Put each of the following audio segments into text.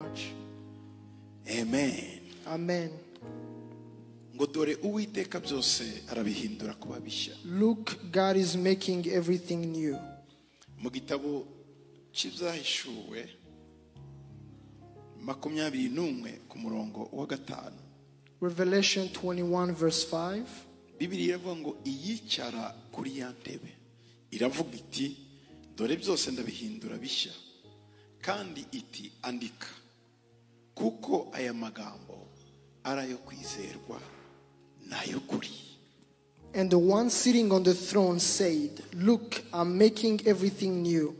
much. amen Amen. ngo dore uwiteka byose arabihindura kuba bishya Look, God is making everything new. mu gitabo cy'ibyahishuwe makumyabiri n'umwe ku murongo wa gatanu Revelation 21, verse 5. bibiri iravuga ngo iyicara kuri ya ntebe iravuga iti dore byose ndabihindura bishya kandi iti andika kuko aya magambo ari ayo kwizerwa n'ay'ukuri And the one sitting on the throne said, Look, I'm making everything new.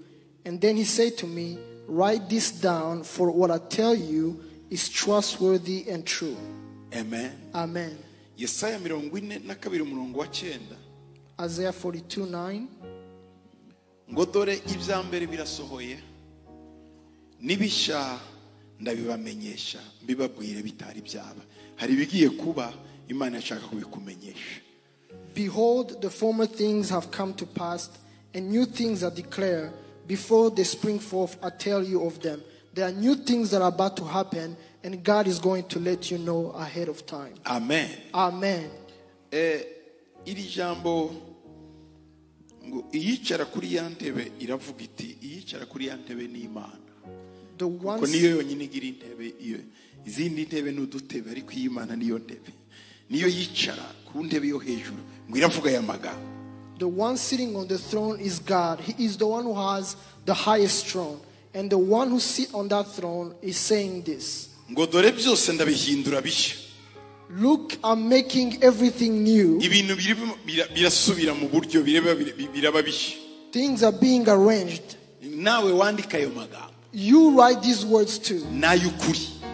And then he said to me, Write this down, for what I tell you is trustworthy and true. amen Amen. yesaya mirongo ine na kabiri umurongo wa cyenda Isaiah 42, 9. ngo dore ibya mbere birasohoye n'ibishya ndabibamenyesha mbibabwire bitari byaba hari ibigiye kuba imana yashaka kubikumenyesha Behold, the former things have come to pass, and new things are declared. Before they spring forth, I tell you of them. There are new things that are about to happen, and God is going to let you know ahead of time. amen Amen. Eh, iri jambo ngo iyicara kuri ya ntebe iravuga iti iyicara kuri ya ntebe ni imana The ko one, niyo yonyine igira intebe iyo izindi ntebe ni udutebe ariko iyi Imana niyo ntebe niyo yicara ku ntebe yo hejuru ngo iravuga aya magambo the one sitting on the throne is God. He is the one who has the highest throne. And the one who sits on that throne is saying this ngo dore byose ndabihindura bishya Look, I'm making everything new. ibintu birimo- bira- birasubira mu buryo bireba- biraba bishya Things are being arranged. Nawe wandika ayo magambo You write these words too.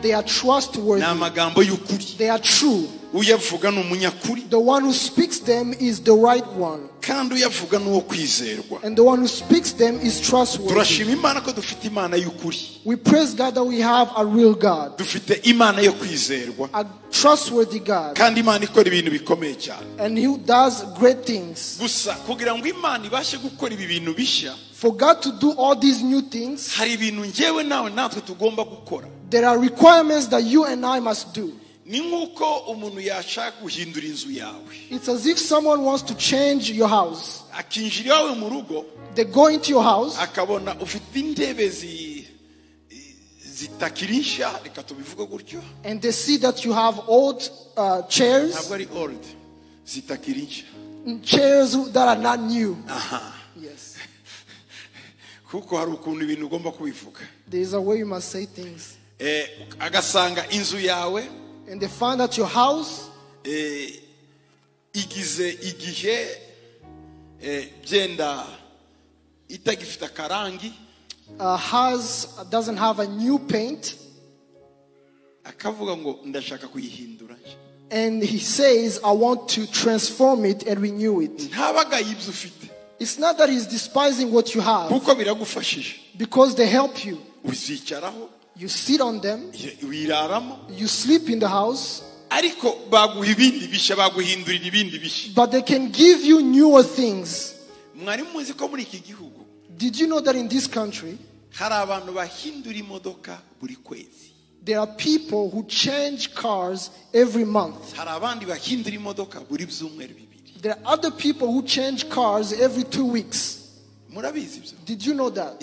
They are trustworthy. ni amagambo y'ukuri They are true. uyavuga ni umunyakuri The one who speaks them is the right one. kandi uyavuga ni uwo kwizerwa And the one who speaks them is trustworthy. turashima imana ko dufite imana y'ukuri We praise God that we have a real God, dufite imana yo kwizerwa a trustworthy God, kandi imana ikora ibintu bikomeye cyane and who does great things. Gusa kugira ngo imana ibashe gukora ibi bintu bishya For God to do all these new things, hari ibintu ngewe nawe natwe tugomba gukora there are requirements that you and I must do. ni nk'uko umuntu yashaka guhindura inzu yawe It's as if someone wants to change your house. akinjira iwawe mu rugo They go into your house akabona ufite intebe zi- zitakiri nshya reka tubivuge gutyo and they see that you have old uh, chairs, ntabwo ari old zitakiri nshya chairs that are not new. Yes. Kuko hari ukuntu ibintu ugomba kubivuga. There is a way you must say things. Eh, agasanga inzu yawe And they find that your house. eh, igize igihe eh, byenda itagifite akarangi. Uh, has doesn't have a new paint, akavuga ngo ndashaka kuyihindura and he says, "I want to transform it and renew it." ntabagaye ibyo ufite It's not that he's despising what you have, kuko biragufashije. Because they help you. uzicaraho You sit on them, wiraramo. You sleep in the house, ariko baguha ibindi bishya baguhindurira ibindi bishya but they can give you newer things. mwari muzi ko muri iki gihugu Did you know that in this country hari abantu bahindura imodoka buri kwezi? there are people who change cars every month? hari abandi bahindura imodoka buri byumweru bibiri There are other people who change cars every two weeks. Did you know that?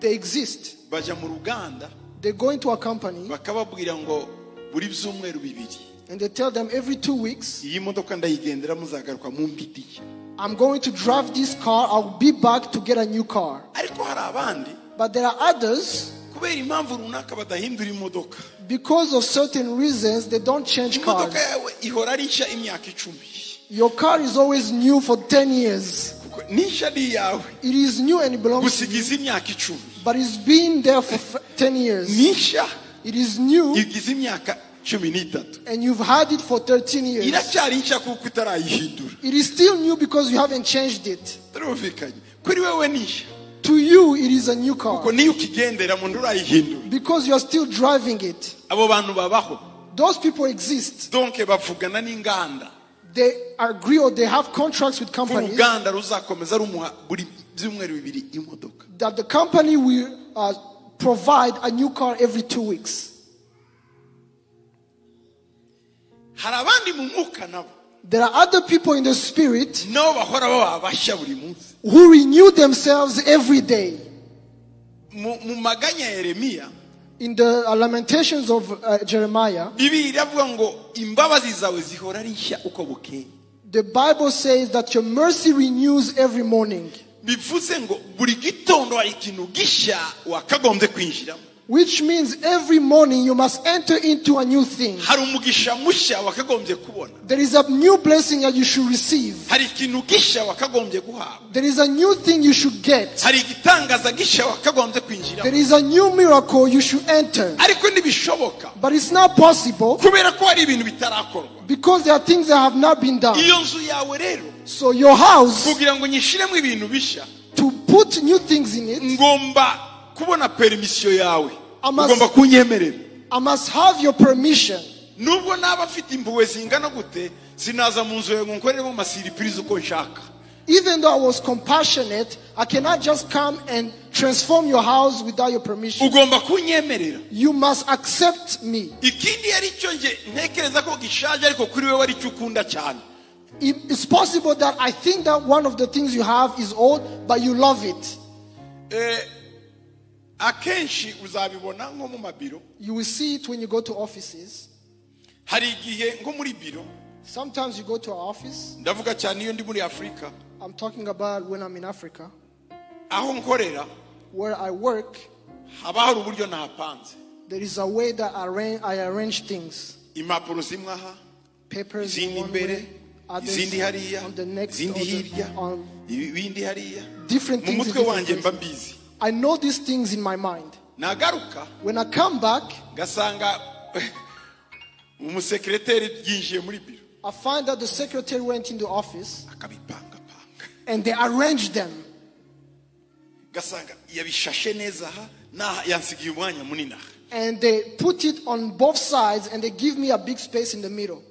They exist. bajya mu ruganda They go into a company bakababwira ngo buri byumweru bibiri and they tell them every two weeks, iyi modoka ndayigendera muzagaruka mu mbidiye I'm going to drive this car, I'll be back to get a new car. ariko hari abandi But there are others, kubera impamvu runaka badahindura imodoka because of certain reasons, they don't change cars. Imodoka yawe ihora ari nshya imyaka icumi Your car is always new for 10 years. kuko ni nshya ni iyawe It is new and it belongs to you, but it's been there for 10 years. It is new igize imyaka cumi n'itatu and you've had it for 13 years. iracyari nshya kuko itarayihindura It is still new because you haven't changed it. turumvikanye kuri wewe ni nshya To you, it is a new car niyo ukigenderamo nturayihindura because you are still driving it. abo bantu babaho Those people exist. Donke bavugana n'inganda They agree or they have contracts with companies uruganda ruzakomeza rumuha buri byumweru bibiri imodoka that the company will uh, provide a new car every two weeks. hari abandi mu mwuka nabo There are other people in the spirit nabo bahora baba bashya buri munsi who renew themselves every day. Mu mu maganya ya yeremiya In the Lamentations of uh, Jeremiah, bibiri iravuga ngo imbabazi zawe zihora ari nshya uko bukeye. the Bible says that your mercy renews every morning, bivuze ngo buri gitondo hari ikintu gishya wakagombye kwinjiramo which means every morning you must enter into a new thing. hari umugisha mushya wakagombye kubona There is a new blessing that you should receive. hari ikintu gishya wakagombye guhabwa There is a new thing you should get. hari igitangaza gishya wakagombye There is a new miracle you should enter. But it's not possible kubera ko hari ibintu bitarakorwa because there are things that have not been done. iyo nzu yawe rero So your house, kugira ngo nyishyiremo ibintu bishya to put new things in it, ngomba kubona perimisiyo yawe ugomba kunyemerera I must have your permission. nubwo naba impuhwe zingana gute sinaza mu nzu yawe ngo nkoreremo amasiripurize uko nshaka Even though I was compassionate, I cannot just come and transform your house without your permission. You must accept me. ikindi ari cyo nge ntekereza ko gishaje ariko kuri wowe ari cyo ukunda cyane It- It's possible that I think that one of the things you have is old, but you love it. Eh, Akenshi uzabibona nko mu mabiro You will see it when you go to offices. hari igihe nko muri biro Sometimes you go to our office. ndavuga cyane iyo ndi muri afurika I'm talking about when I'm in Africa, aho nkorera where I work. haba hari uburyo nahapanze There is a way that I arrange, I arrange things. impapuro zimwe aha Papers in izindi imbere izindi hariya on the next, izindi hirya ibindi hariya different mu mutwe wanjye mba mbizi I know these things in my mind. nagaruka When I come back, ngasanga umusekireteri yinjiye muri biro I find that the secretary went into office akabipangapanga and they arranged them. ngasanga yabishashe neza aha n'aha yansigiye umwanya munini aha And they put it on both sides and they give me a big space in the middle.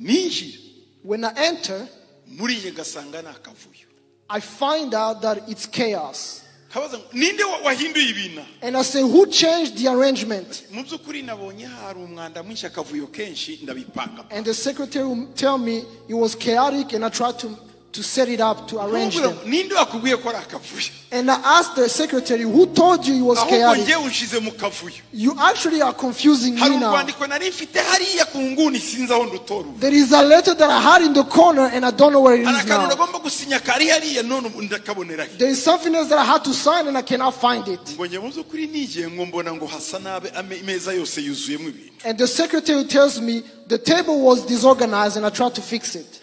ninjira When I enter, muri njye ngasanga ni akavuyo I find out that it's chaos. kabaza ngo ninde wa- wahinduye ibintu aha?" And I say, Who changed the arrangement? mu by'ukuri nabonye hari umwanda mwinshi akavuyo kenshi ndabipanga And the secretary will tell me it was chaotic and I tried to, to set it up to arrange Ntumvira them. ngo, ninde wakubwiye ko ari akavuyo And I asked the secretary, Who told you it was chaotic? njyewe unshize mu kavuyo You actually are confusing me now. urwandiko nari mfite hariya ku nguni sinzi aho ndutora ubu There is a letter that I had in the corner and I don't know where it is now. nagomba gusinya kari hariya none ubu ndakabonera he There is something else that I had to sign and I cannot find it. ngo njye mu by'ukuri nigiye ngo mbona ngo hasa nabi ame- imeza yose yuzuyemo ibintu And the secretary tells me the table was disorganized and I tried to fix it.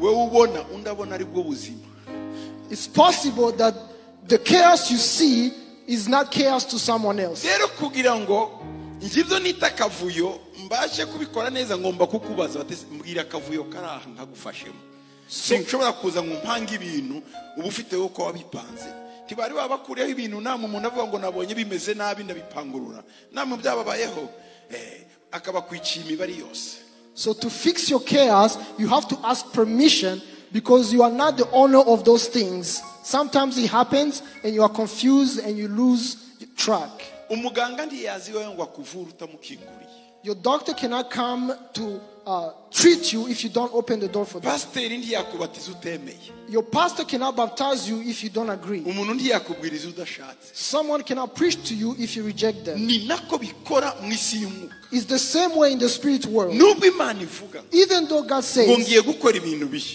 Wowe ubona undi abona buzima. It's possible that the chaos you see is not chaos to someone else. rero kugira ngo ngibyo nita akavuyo mbashe kubikora neza ngomba kukubaza mbwira akavuyo kari aha nkagufashemo sinshobora kuza ngo mpange ibintu uba ufite uko wabipanze. Ntibari babakuriyeho ibintu nama umuntu avuga ngo nabonye bimeze nabi ndabipangurura. Nama byababayeho. Eh, akabakwiciye imibare yose. So to fix your chaos, you have to ask permission because you are not the owner of those things. Sometimes it happens and you are confused and you lose track. umuganga ntiyazi wowe ngo akuvure utamukinguriye Your doctor cannot come to uh, treat you if you don't open the door for them. pasiteri ntiyakubatiza utemeye Your pastor cannot baptize you if you don't agree. umuntu ntiyakubwiriza udashatse Someone cannot preach to you if you reject them. ni nako bikora mu isi y'umwuka It's the same way in the spirit world. Even though God says,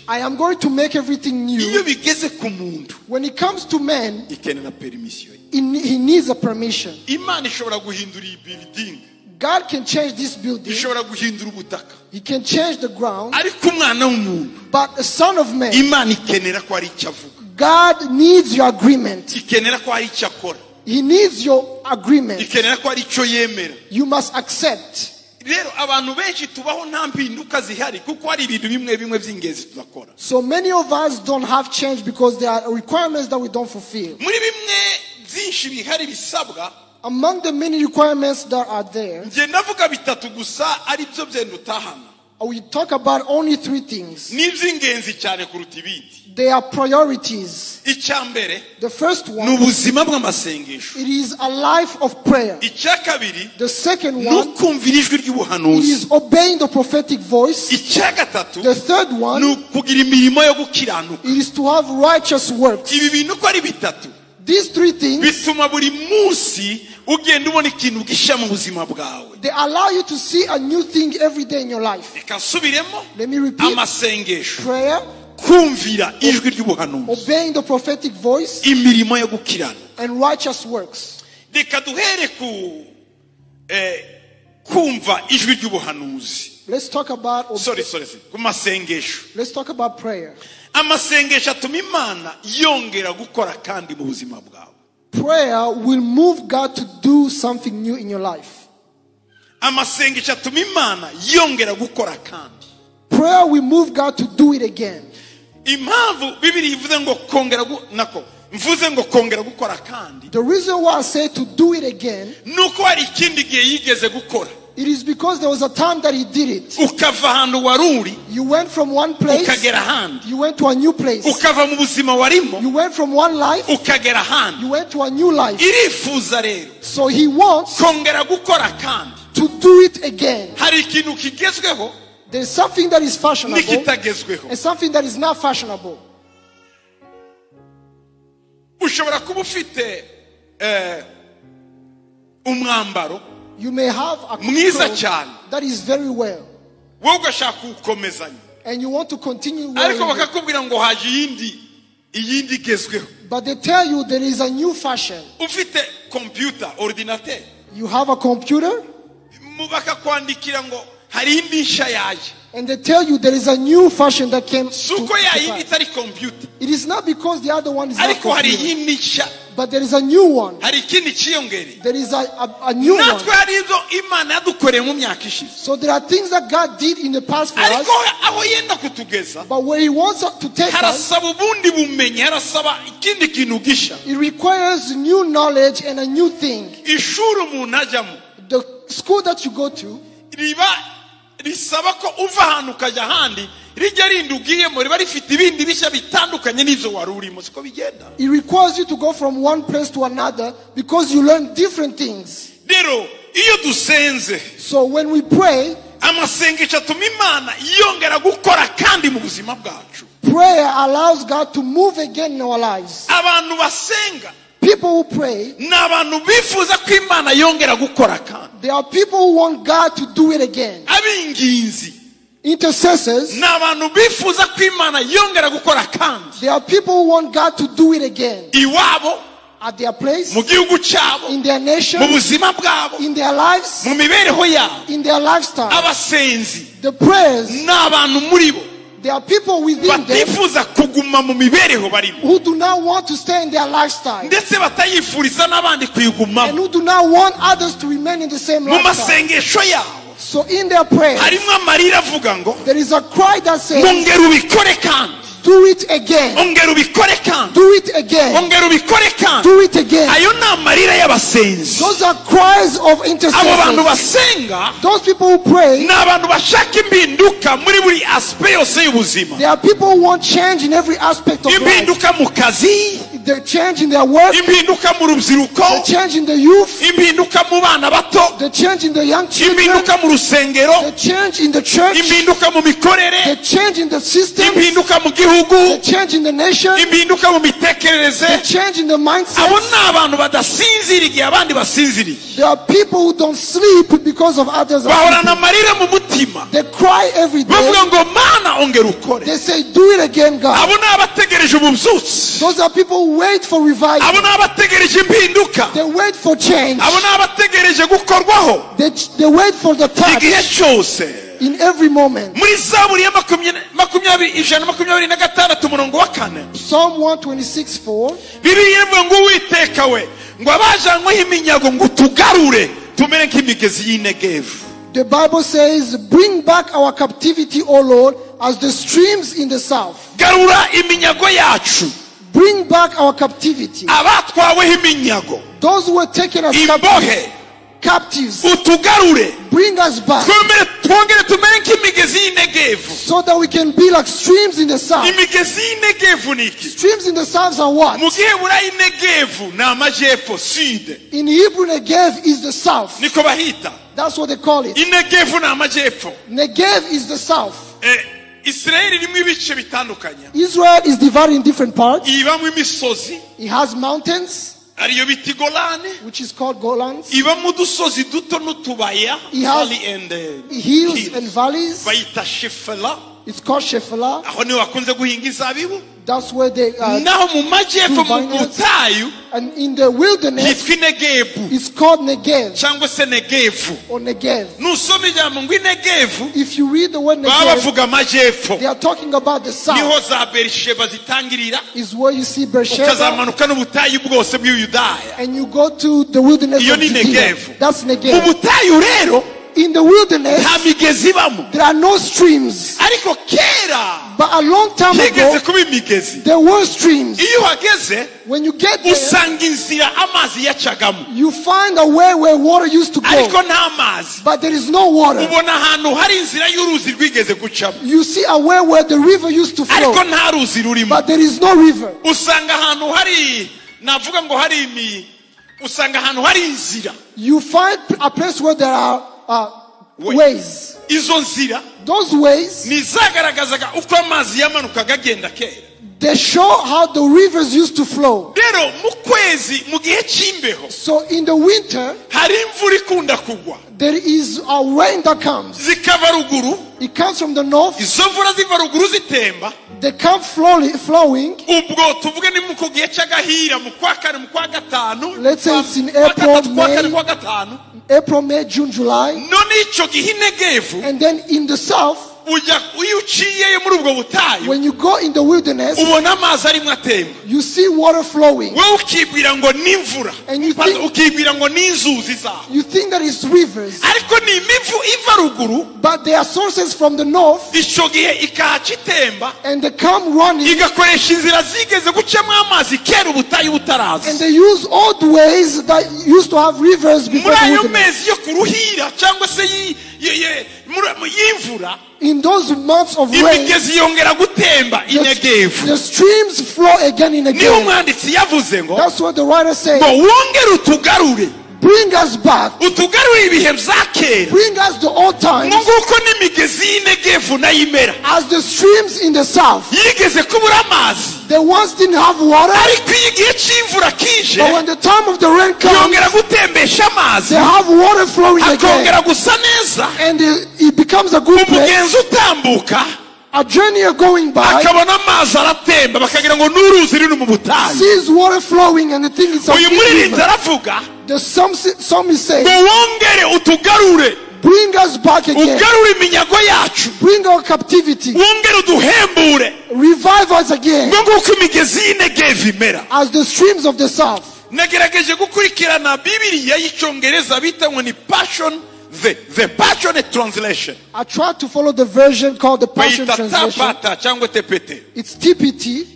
I am going to make everything new, bigeze ku muntu when it comes to man, ikenera perimisiyo ye he ne- he needs a permission. Imana ishobora guhindura iyi biridingi God can change this building, ishobora guhindura ubutaka He can change the ground, ariko umwana w'umuntu but the Son of Man, imana ikenera ko hari icyo God needs your agreement. ikenera ko hari icyo akora He needs your agreement. ikenera ko hari icyo yemera You must accept. rero abantu benshi tubaho nta mpinduka zihari kuko hari ibintu bimwe bimwe by'ingenzi tudakora So many of us don't have change because there are requirements that we don't fulfill. muri bimwe byinshi bihari bisabwa Among the many requirements that are there, njye ndavuga bitatu gusa ari byo byenda utahana we talk about only three things. ni cyane kuruta ibindi They are priorities. icya mbere The first ni one, ubuzima bw'amasengesho it is a life of prayer. icya kabiri The second ni one, ukumvira ijwi it ry'ubuhanuzi is obeying the prophetic voice. icya gatatu The third ni one, ukugira imirimo yo gukiranuka it is to have righteous works. ibi bintu uko ari bitatu These three things, bituma buri munsi ugenda ubona ikintu gisha mu buzima bwawe. they allow you to see a new thing every day in your life. reka nsubiremo Let me repeat. amasengesho. Prayer, kumvira ijwi ry'ubuhanuzi. Obeying the prophetic voice, imirimo yo gukiranuka and righteous works. reka duhere ku eh, kumva ijwi ry'ubuhanuzi. Let's talk about sorry sorry sorry, ku masengesho. Let's talk about prayer. Amasengesho atuma imana yongera gukora kandi mu buzima bwawe Prayer will move God to do something new in your life. amasengesho atuma imana yongera gukora kandi Prayer will move God to do it again. impamvu bibiri ivuze ngo kongera nako mvuze ngo kongera gukora kandi The reason why I say to do it again, hari ikindi gihe yigeze gukora it is because there was a time that He did it. ukava ahantu wari uri You went from one place, ukagera ahandi you went to a new place. ukava mu buzima warimo You went from one life, ukagera ahandi you went to a new life. irifuza rero So He wants kongera gukora kandi to do it again. hari ikintu kigezweho There's something that is fashionable n'ikitagezweho and something that is not fashionable. ushobora kuba ufite eh, umwambaro You may have a Mwiza cyane. that is very well, wowe ugashaka kuwukomezanya and you want to continue ariko bakakubwira ngo haje iyindi iyindi igezweho but they tell you there is a new fashion. ufite ordinateri You have a computer, mu- bakakwandikira ngo hari indi nsha yaje and they tell you there is a new fashion that came. To, to yindi pass. itari kompiyuta It is not because the other one is not computer, but there is a new one. hari ikindi cyiyongereye There is a, a, a new one. natwe hari ibyo imana yadukoreye mu myaka ishize So there are things that God did in the past for us, aho yenda kutugeza but where He wants us to take us, harasaba ubundi bumenyi harasaba ikindi kintu gisha it requires new knowledge and a new thing. ishuri umuntu ajyamo The school that you go to, risaba ko uva ahantu ukajya ahandi rijya rindi ugiyemo riba rifite ibindi bishya bitandukanye n'izo wari urimo siko bigenda it requires you to go from one place to another because you learn different things. rero iyo dusenze So when we pray, amasengesho atuma imana yongera gukora kandi mu buzima bwacu prayer allows God to move again in our lives. abantu basenga People who pray, ni abantu bifuza ko imana yongera gukora kandi there are people who want God to do it again. ab'inginzi Intercessors, ni abantu bifuza ko imana yongera gukora kandi. there are people who want God to do it again. Iwabo at their place, mu gihugu cyabo in their mu nation, buzima bwabo in their lives, mu mibereho yabo. in their lifestyle. abasenzi. The prayers, ni abantu muri bo there are people within batifuza kuguma mu mibereho barimo. who do not want to stay in their lifestyle ndetse batayifuriza n'abandi and kuyigumamo who do not want others to remain in the same mu masengesho yabo. So in their prayers, harimo amarira avuga ngo there is a cry that says, ongera ubikore kandi. Do it again. ongera ubikore kandi Do it again. ongera ubikore kandi Do it again. ayo ni amarira y'abasenzi Those are cries of abo bantu intercession. basenga Those people who pray, ni abantu bashaka impinduka muri buri asipe yose y'ubuzima there are people who want change in every aspect of life. impinduka mu kazi The change in their work, impinduka mu rubyiruko. The change in the youth, impinduka mu bana bato. The change in the young children, impinduka mu rusengero. The change in the church, impinduka mu mikorere. The change in the system, impinduka mu gihugu. The change in the nation, impinduka mu mitekerereze. The change in the mindset. abo ni abantu badasinzira igihe abandi basinziriye. There are people who don't sleep because of others. are bahorana sleeping. amarira mu mutima. They cry every bavuga day. ngo mana ongera ukore. They say, Do it again, God. abo ni abategereje ububyutsi Those are people who wait for revival. abo ni abategereje impinduka They wait for change. abo ni abategereje gukorwaho They, they wait for the touch igihe cyose in every moment. muri zaburi ya makumyabiri ijana makumyabiri na gatandatu umurongo wa kane Psalm 126 4. bibiliya iravuga ngo uwiteka we ngo abajanyweho iminyago ngo utugarure tumere nk'imigezi y'inegevu The Bible says, Bring back our captivity, O Lord, as the streams in the south. garura iminyago yacu Bring back our captivity. Those who were taken as captives, captives. bring us back twongere twongere tumere nk'imigezi y'inegevu so that we can be like streams in the south. imigezi y'inegevu ni iki Streams in the south are what? mu giheburayo inegevu ni amajyepfo sud In Hebrew, Negev is the south. That's what they call it. inegevu ni amajyepfo Negev is the south. Eh, Isirayeli irimo ibice bitandukanye. Israel is divided in different parts. It has mountains, ariyo bita igolani which is called Golans, ibamo udusozi duto n'utubaya. Has valley and eh, hills and valleys. bayita shefela. It's called Shephelah. aho niho bakunze guhinga inzabibu That's where they are. naho mu majyepfo mu butayu And in the wilderness, it's called Negev cyangwa se negevu or Negev. nusoma ijambo ngo inegevu If you read the word baba Negev, bavuga amajyepfo they are talking about the south. niho za berisheba zitangirira Is where you see Beersheba, ukazamanuka n'ubutayu bwose bw'iyudaya and you go to the wilderness Iyo of Judea. Negev. That's mu Negev. butayu rero In the wilderness, nta migezi ibamo there are no streams. But a long time ago, there were streams. When you get there, usanga inzira amazi yacagamo you find a way where water used to go. But there is no water. ubona ahantu hari inzira y'uruzi rwigeze gucamo You see a way where the river used to flow. But there is no river. usanga ahantu hari navuga ngo hari imi usanga ahantu hari inzira You find a place where there are uh, Way. ways. izo nzira Those ways, ni izagaragazaga uko amazi yamanukaga agenda kera they show how the rivers used to flow. rero mu kwezi mu gihe cy'imbeho So in the winter, hari imvura ikunda kugwa there is a rain that comes. zikava ruguru It comes from the north. izo mvura ziva ruguru zitemba They come flowing, flowing. ubwo tuvuge ni mu ku gihe cy'agahira mu kwa kane mu kwa gatanu Let's say it's in April, gatatu kwa kane May. April, May, June, July. none icyo gihe inegevu And then in the south, ujya iyo uciyeyo muri ubwo butayu when you go in the wilderness, ubona amazi arimo atemba you see water flowing. wowe ukibwira ngo ni And you think- ukibwira ngo ni inzuzi zaho You think that it's rivers, ariko ni imivu iva ruguru but they are sources from the north, icyo gihe ikahaca itemba and they come running, igakoresha zigeze gucamo amazi kera ubutayu and they use old ways that used to have rivers before the wilderness. In those months of rain, the, the streams flow again and again. umwanditsi yavuze ngo That's what the writer says. Bring us back. utugarure ibihe bya kera. Bring us the old times. Nguko n'imigezi y'inegevu nayo as the streams in the south. yigeze kubura amazi. They once didn't have water, ariko iyo igihe cy'imvura kije but when the time of the rain comes, yongera gutembesha amazi. they have water flowing again. akongera gusa neza. And it, it becomes a good place. umugenzi utambuka A journey going by akabona amazi aratemba bakagira ngo n'uruzi ruri mu butayu. sees water flowing and the thing is uyu muririmbyi aravuga The psalmist, says, wongere utugarure bring us back again. ugarure iminyago yacu Bring our captivity. wongere uduhembure Revive us again ngo nguko imigezi y'inegevu imera as the streams of the south. nagerageje gukurikirana bibiriya y'icyongereza bita ngo ni passion the the passionate translation I tried to follow the version called the Passion Translation. It's TPT.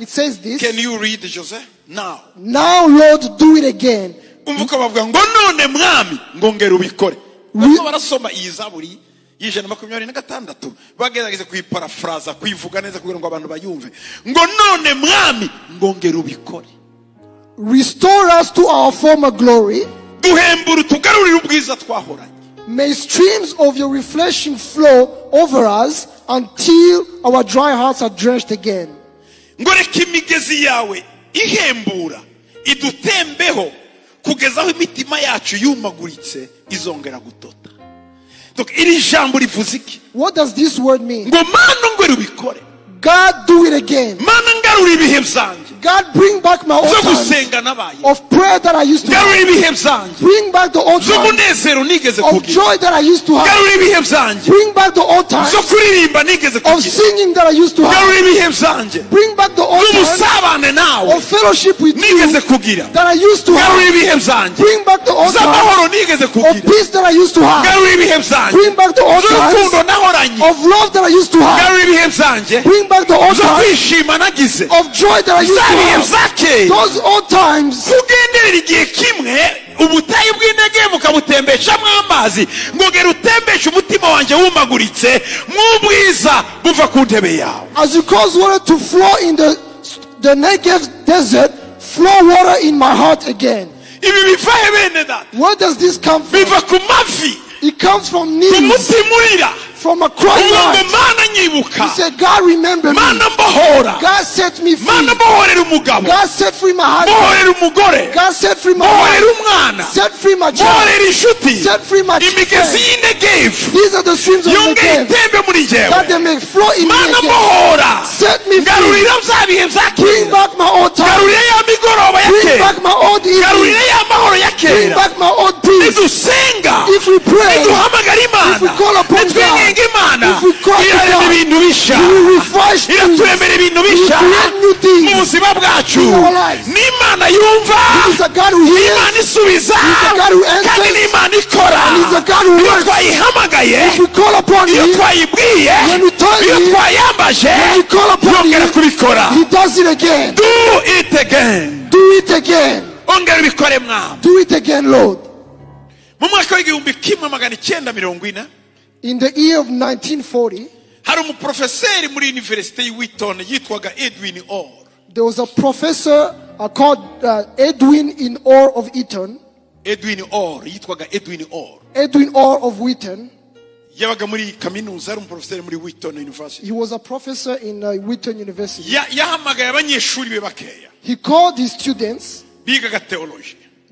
It says this. can you read jose now. Now, Lord, do it again. umva uko bavuga ngo none mwami. Ngongera ubikore. Barimo barasoma iyi zaburi y'ijana na makumyabiri na gatandatu bagerageza kuyiparafuraza kuyivuga neza kugira ngo abantu bayumve. Ngo none mwami. Ngongera ubikore. Restore us to our former glory. duhembura utugarurire ubwiza twahoranye. May streams of your refreshing flow over us until our dry hearts are drenched again. Ngo reka imigezi yawe ihembura idutembeho. Kugeza aho imitima yacu yumaguritse izongera gutota. Iri jambo rivuze iki? What does this word mean? ngo mana ngwere ubikore God, do it again. mana ngarura ibihe byanjye God, bring back my old times. Of prayer that I used to have. Bring back the old times. Of joy that I used to have. ngarura ibihe byanjye Bring back the old times. Zo kuririmba nigeze of singing that I used to have. ngarura ibihe byanjye Bring back the old times. Of fellowship with you that I used to have. Bring back the old times. of peace that I used to have. ngarura ibihe byanjye Bring back the old times. Of love that I used to have. ngarura ibihe byanjye Bring back the old times. of joy that I used to have. Bya kera Those old times, kugenderera igihe kimwe ubutayu bw'intege bukabutembeshamo amazi ngo gera utembeshe umutima wanjye wumaguritse nk'ubwiza buva ku ntebe yawe. As you cause water to flow in the, the Negev desert, flow water in my heart again. ibi biva he bene data. Where does this come from? biva ku mavi. It comes from ku knees, mutima urira from a crying uvuga ngo heart. mana nyibuka He said, God remember me. God set me free. mana mbohorera umugabo God set free my husband. God set free my wife. Set free my child. Set free my children. These are the streams of the cave itembe muri jyewe that they may flow in me again. Set me free. garurira bya bihe bya Bring back my old time. garurira ya migoroba ya Bring back my old evening. ya mahoro ya Bring back my old peace. If we pray, If we call upon usenga imana irarema ibintu bishya iraturemera ibintu bishya mu buzima bwacu. N'imana yumva. Imana isubiza. Kandi n'imana ikora. Iyo twayihamagaye iyo twayibwiye iyo twayambaje yongera kubikora. do it again. Ongera ubikore mwami mu mwaka w'igihumbi kimwe magana icyenda mirongo ine In the year of 1940, hari umuprofeseri muri univerisite y'Wheaton yitwaga edwin orr there was a professor uh, called uh, Edwin in Orr of Wheaton. edwin orr yitwaga edwin orr Edwin Orr of Wheaton. yabaga muri kaminuza ari umuprofeseri muri Wheaton university He was a professor in uh, Wheaton University. Yahamagaye abanyeshuri be bakeya He called his students. bigaga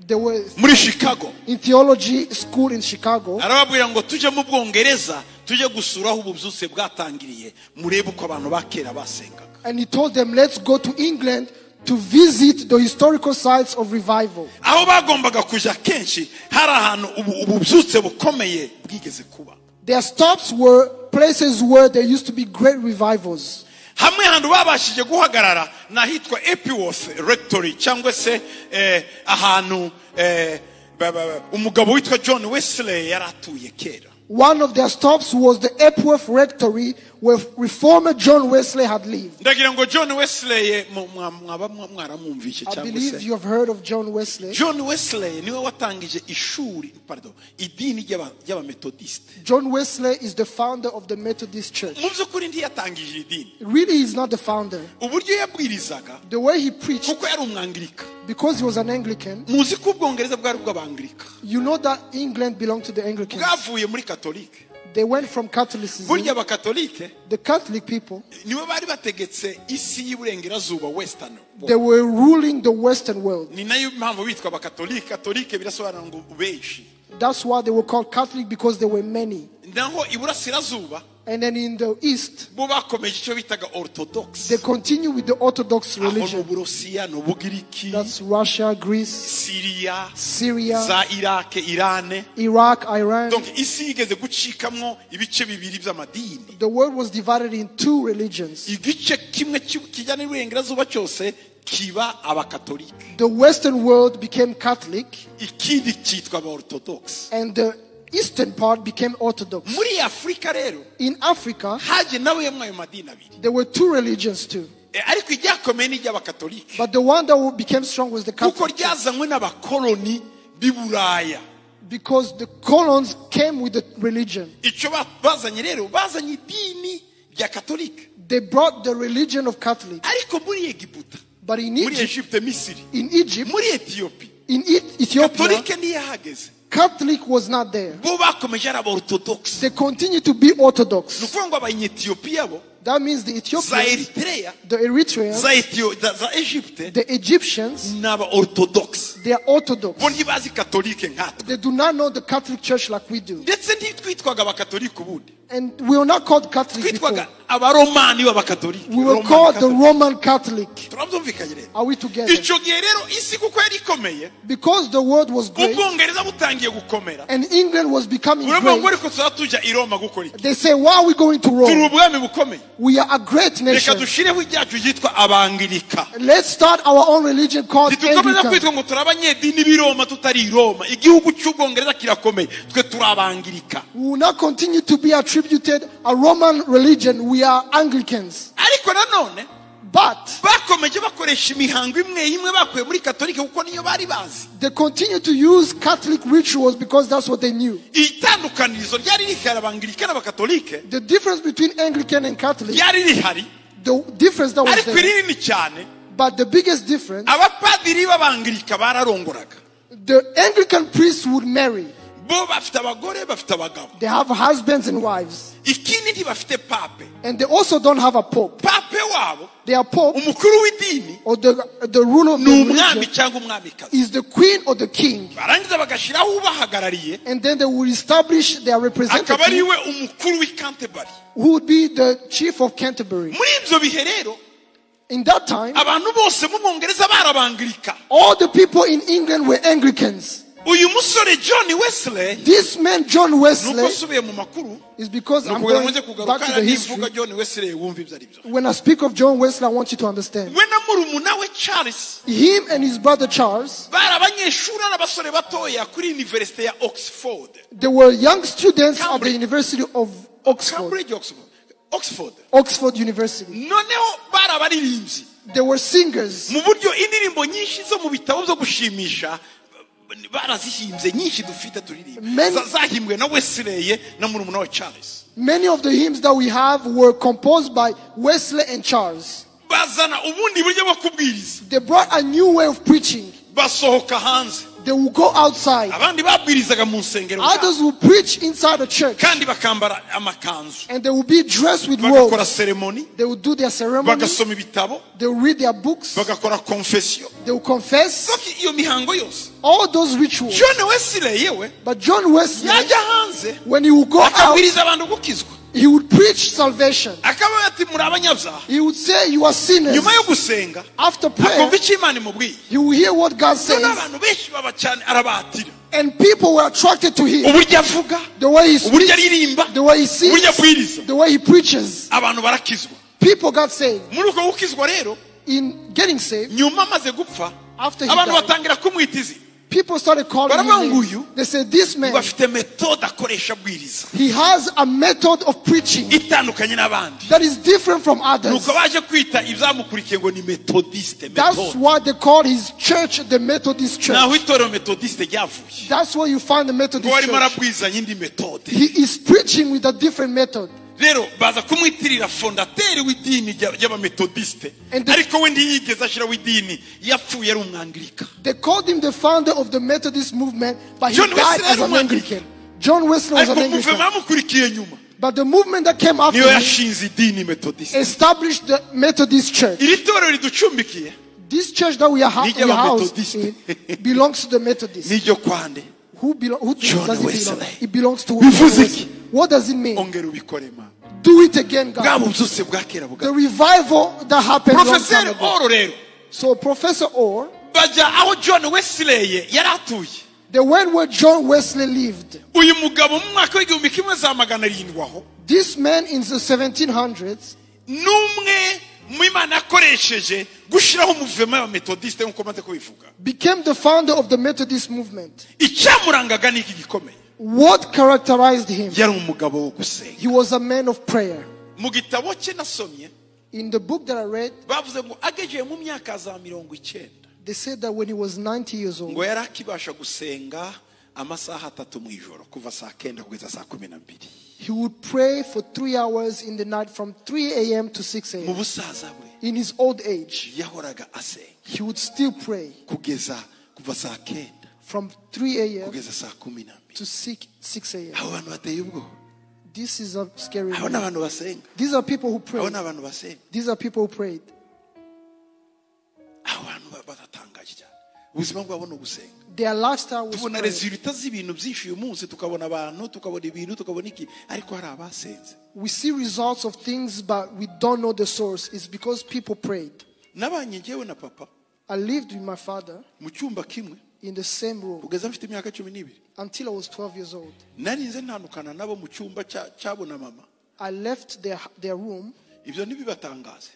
They were muri chicago in theology school in Chicago. arababwira ngo tujye mu bwongereza tujye gusura aho ububyutse bwatangiriye murebe uko abantu ba kera basengaga And he told them, let's go to England to visit the historical sites of revival. aho bagombaga kujya kenshi hari ahantu ububyutse bukomeye bwigeze kuba Their stops were places where there used to be great revivals. Hamwe babashije guhagarara rectory cyangwa se eh, ahantu eh, umugabo witwa john wesley kera. One of their stops was the Epworth Rectory where reformer John Wesley had lived. ndagira ngo john wesley eh, mu- mwa- mwaba mwa- mwaramwumvishe I believe you have heard of John Wesley. john wesley niwe watangije ishuri pardon idini ry'aba- ry'abametodisite John Wesley is the founder of the Methodist Church. mu by'ukuri ntiyatangije idini Really, he's not the founder. uburyo yabwirizaga The way he preached, kuko yari umwangirika because he was an Anglican, muzi ko ubwongereza bwari ubw'abangirika you know that England belonged to the Anglicans. bwavuye muri katolike They went from Catholicism. burya abakatolike The Catholic people, nibo bari bategetse isi y'iburengerazuba western they were ruling the Western world. ni nayo mpamvu bitwa abakatolike katolike birasobanura ngo benshi That's why they were called Catholic because there were many. naho iburasirazuba And then in the East, bo bakomeje icyo bitaga orthodox they continue with the Orthodox religion. That's Russia, Greece, Syria, Syria, za irake irane Iraq, Iran. donc isi yigeze gucikamwo ibice bibiri by'amadini The world was divided in two religions. igice kimwe ki- kijyana n'iburengerazuba cyose kiba abakatolike The Western world became Catholic, ikindi cyitwa aba orthodox and the Eastern part became Orthodox. muri In Africa, haje nabuyemo ayo madini abiri there were two religions too. E, ariko iryakomeye ni iry'abakatolike But the one that became strong was the kuko Catholic Church. ryazanywe n'abakoloni b'i buraya because the colons came with the religion. icyo ba- bazanye rero bazanye idini rya katolike They brought the religion of Catholic. ariko muri egiputa But in muri Egypt, egypte misiri in Egypt, muri etiyopi in Ethiopia, katolike ntiyahageze Catholic was not there. bo bakomeje ari abaorthodox They continue to be Orthodox. Ukuvuga ngo abanyetiyopiya bo That means the za Ethiopians, the Eritreans, za Ethiyo- za- za egypte the Egyptians, they are Orthodox. bo ntibazi katolike nkatwe They do not know the Catholic Church like we do. ndetse ntitwitwaga abakatolike ubundi And we were not called Catholic before. abaromani b'abakatolike We were Roman called the Roman Catholic. turabyumvikanye rero Are we together? icyo gihe rero isi kuko yari ikomeye Because the world was great ubwongereza butangiye gukomera and England was becoming ngo great, ariko tuzaba i roma gukora iki they say, why are we going to turi Rome? ubwami bukomeye We are a great nation. dushireho iryacu ryitwa abangirika Let's start our own religion called Anglican. kwitwa ngo turi abanyedini b'i roma tutari i roma igihugu cy'ubwongereza kirakomeye twe turi abangirika We will not continue to be attributed a Roman religion. We are Anglicans. Ariko nanone But bakomeje bakoresha imihango imwe imwe bakuye muri katolike kuko niyo bari bazi. they continue to use Catholic rituals because that's what they knew. itandukanirizo ryari rihari abangirika n'abakatolike The difference between Anglican and Catholic, ryari rihari? the difference that was ariko there, cyane. But the biggest difference, abapadiri b'abangirika bararongoraga the Anglican priests would marry. Bo bafite abagore bafite abagabo They have husbands and wives. ikindi ntibafite pape And they also don't have a pope. Their pope, or the, the ruler of the umwami religion, cyangwa umwamikazi is the queen or the king. barangiza bagashyiraho ubahagarariye And then they will establish their representative, ari we umukuru w'i Canterbury who would be the chief of Canterbury. muri ibyo bihe rero In that time, abantu bose mu bwongereza barabangirika all the people in England were Anglicans. Uyu musore john wesley This man, John Wesley, mu makuru is because I'm ukugira ngo nze going back to the history. john wesley wumva ibyo ari byo When I speak of John Wesley, I want you to understand. we na murumuna we charles Him and his brother Charles, bari abanyeshuri n'abasore batoya kuri univerisite ya oxford they were young students at the University of Oxford, cambridge oxford oxford Oxford University. noneho bari abaririmbyi They were singers. Barazihimbye nyinshi dufite turirimba Many- zahimbwe na wesley na murumuna we charles Many of the hymns that we have were composed by Wesley and Charles. bazana ubundi buryo bwo kubwiriza They brought a new way of preaching. basohoka hanze They will go outside. abandi babwirizaga mu nsengero zabo. Others will preach inside the church. kandi bakambara amakanzu And they will be dressed with bagakora robes. seremoni They will do their ceremony. bagasoma ibitabo They will read their books. bagakora konfesiyo They will confess. iyo mihango yose All those rituals. john wesley yewe But John Wesley, yajya hanze when he will go out, akabwiriza abantu gukizwa he would preach salvation. akaba ati muri abanyabyaha He would say, You are sinners. nyuma yo gusenga After prayer, akumva icyo imana imubwiye he will hear what God says. abantu benshi baba cyane arabatira And people were attracted to him. The way he speaks, the way he sings, the way he preaches. People got saved. In getting saved, nyuma amaze gupfa After he died. Batangira kumwita izina people started calling him. Names. They said, This man, ngo afite metode akoresha abwiriza he has a method of preaching that is different from others. nuko baje kwita ibyamukurikiye ngo ni metodiste That's why they call his church the Methodist Church. naho itorero metodiste ryavuye That's where you find the Methodist Church. arabwizanya indi metode He is preaching with a different method. Rero baza kumwitirira fondateri w'idini rya- ry'abametodiste And the- ariko we ntiyigeze ashyiraho idini yapfuye ari umwangirika They called him the founder of the Methodist movement, but he John died as era an un Anglican. John Wesley was an Anglican. nyuma But the movement that came after him yashinze idini metodiste established the Methodist Church. iri torero riducumbikiye This church that we are, ha- we housed in belongs to the Methodists. N'iryo kwande Who, belo- who John does it belong? It belongs to Bivuze Wesley. What does it mean? ongera ubikore ma Do it again, God. bwa bubyutse bwa kera The revival that happened long time ago. So Professor Orr, bajya aho john wesley yari atuye they went where John Wesley lived. uyu mugabo mu mwaka w'igihumbi kimwe za magana arindwi aho This man in the 1700s n'umwe mu imana yakoresheje gushyiraho umuvema y'abametodiste nk'uko maze kubivuga became the founder of the Methodist movement. icyamurangaga ni iki gikomeye What characterized him? yari umugabo wo gusenga He was a man of prayer. mu gitabo cye nasomye In the book that I read, bavuze ngo agejeje mu myaka za mirongo icyenda they said that when he was 90 years old, ngo yari akibasha gusenga amasaha atatu mu ijoro kuva saa kenda kugeza saa kumi na mbiri he would pray for three hours in the night from 3 a.m. to 6 a.m. In his old age, he would still pray kugeza kuva saa from 3 a.m. kugeza saa kumi na mbiri to 6, 6 a.m. abo bantu bateye This is a scary abo ni man. abantu basenga These are people who prayed. ni abantu basenga These are people who prayed. Ubuzima bwabo ni ugusenga Their lifestyle was tubona prayer. resulita z'ibintu byinshi uyu munsi tukabona abantu tukabona ibintu tukabona iki ariko hari abasenze We see results of things, but we don't know the source. It's because people prayed. nabanye njyewe na papa I lived with my father mu cyumba kimwe in the same room kugeza mfite imyaka cumi n'ibiri until I was 12 years old. narinze ntandukana nabo mu cyumba cyabo na mama I left their, their room. ibyo ntibibatangaze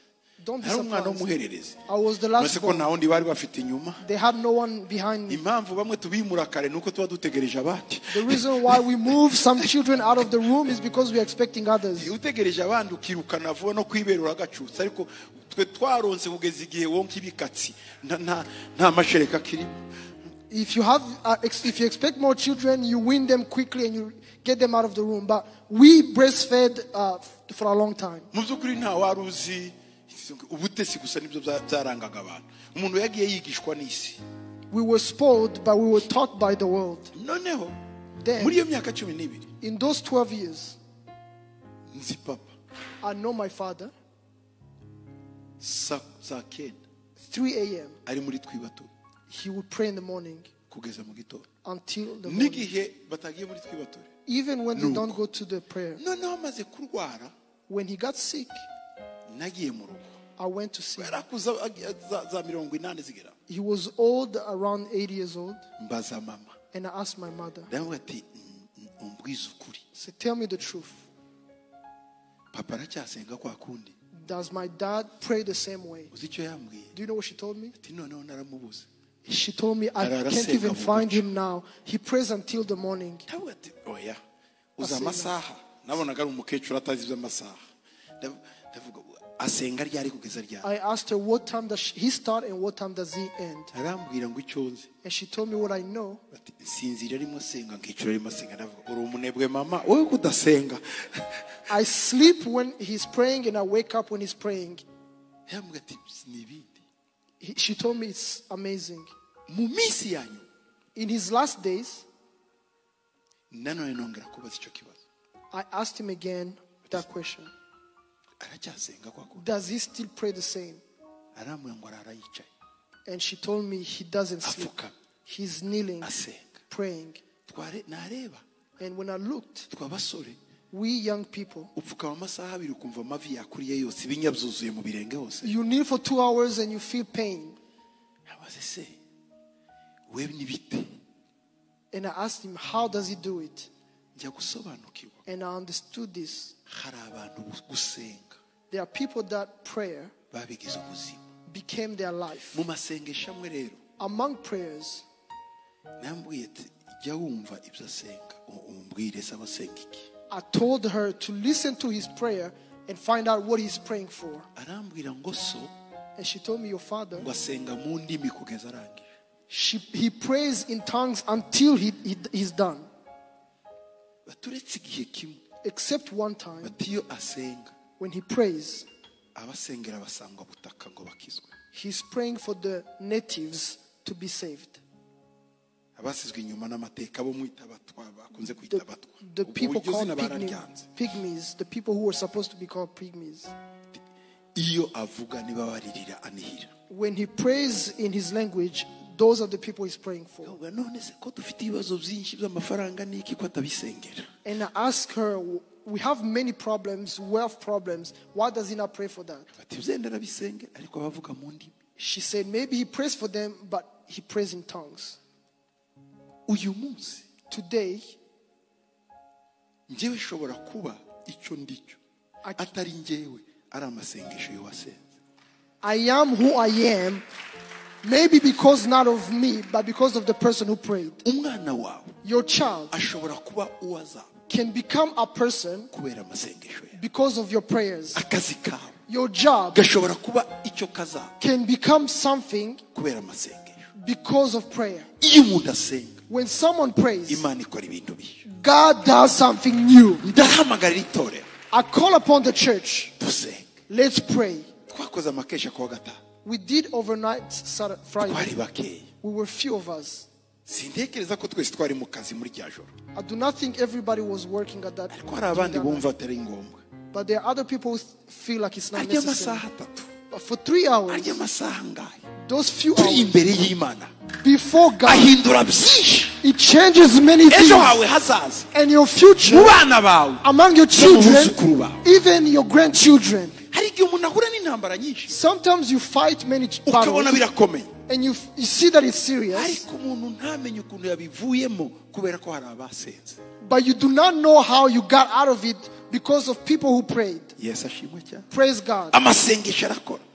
Don't be hari umwana surprised. w'umuhererezi I was the uretse last ko nta wundi bari bafite inyuma They had no one behind me. impamvu bamwe tubimura kare ni uko tuba dutegereje abandi The reason why we move some children out of the room is because we are expecting others. utegereje abandi ukirukana vuba no kwibera uragacutse ariko twe twaronse kugeza igihe wonka ibikatsi nta- nta- nta mashereka akirimo If you have, uh, if you expect more children, you win them quickly and you get them out of the room. But we breastfed uh, for a long time. Mu by'ukuri nta wari uzi ubutesi gusa nibyo byarangaga abantu umuntu yagiye yigishwa n'isi We were spoiled, but we were taught by the world. noneho Then- muri iyo myaka cumi n'ibiri In those 12 years, nzi papa I know my father. saa kenda 3 a.m. ari muri twibato He would pray in the morning kugeza mu gitondo until the morning. n'igihe batagiye muri Even when they don't go to the prayer. noneho amaze kurwara When he got sick, nagiye mu rugo I went to see him. yarakuza ag- za- za mirongo inani zigera He was old, around 80 years old. And I asked my mother, ndavuga ati "Mm, mm, umbwize ukuri I said, Tell me the truth. papa aracyasenga kwa kundi Does my dad pray the same way? uzi icyo yambwiye Do you know what she told me? ati noneho naramubuze She told me, I can't even find him now. He prays until the morning. ndavuga ati oya uzi Asenga. ari umukecuru atazi iby'amasaha ndavuga asenga ryari kugeza ryari? I asked her, What time does he start and what time does he end? arambwira ngo icyo nzi. And she told me what I know. sinzira arimo asenga nkicura arimo asenga ndavuga uri umunebwe mama? Wowe kudasenga. I sleep when he's praying and I wake up when he's praying. ati ni ibindi? She told me it's amazing. mu minsi In his last days, nanone nongera kubaza icyo kibazo. I asked him again that question. aracyasenga kwa kundi Does he still pray the same? arambwira ngo arara yicaye And she told me he doesn't sleep. He's kneeling, praying. And when I looked, we young people, upfukama amasaha abiri ukumva amavi yakuriye yose ibinya byuzuye mu birenge hose you kneel for two hours and you feel pain. abaze se we ni bite And I asked him, How does he do it? njya gusobanukirwa And I understood this. Hari abantu gusenga There are people that prayer became their life. mu masengesho amwe rero Among prayers, nambwiye ati jya wumva ibyo asenga u- umbwire se abasenga iki? I told her to listen to his prayer and find out what he's praying for. arambwira ngo so? And she told me, Your father, ngo asenga mu ndimi kugeza arangije. She, he prays in tongues until he, he, he's done. Baturetse igihe kimwe Except one time bati iyo asenga when he prays, abasengera basangwa butaka ngo bakizwe. he's praying for the natives to be saved. abasizwe inyuma n'amateka bo mwita abatwa bakunze The, kwita abatwa the people called pygmies, the people who were supposed to be called pygmies. iyo avuga niba anihira. When he prays in his language, those are the people he's praying for. Ahubwo none se ko dufite ibibazo byinshi by'amafaranga n'iki ko atabisengera And I asked her, We have many problems, wealth problems. Why does he not pray for that? bati byenda arabisengera ariko abavuga mu ndimi She said, Maybe he prays for them, but he prays in tongues. Today, njyewe nshobora kuba icyo ndicyo atari njyewe ari amasengesho I am who I am, maybe because not of me, but because of the person who prayed. Your child ashobora kuba uwo azaba can become a person kubera amasengesho yawe because of your prayers. Your job gashobora kuba icyo kazaba can become something because of prayer. iyo umuntu asenga When someone prays, God does something new. I call upon the church. Let's pray. Twakoze amakesha kuwa gatanu We did overnight Saturday, Friday. We were few of us. sintekereza ko twese twari mu kazi muri rya joro I do not think everybody was working at that. ariko hari abandi bumva atari ngombwa But there are other people who feel like it's not arya necessary. amasaha atatu But for three hours, arya amasaha angahe those few turi hours imbere y'imana before God, ahindura byinshi it changes many things. And your future, among your no mu buzukuru children, even your grandchildren. Hari igihe umuntu ahura n'intambara nyinshi Sometimes you fight many battles and you, you see that it's serious, ariko umuntu ntamenye ukuntu yabivuyemo kubera ko hari abasenze but you do not know how you got out of it because of people who prayed. cyane Praise God.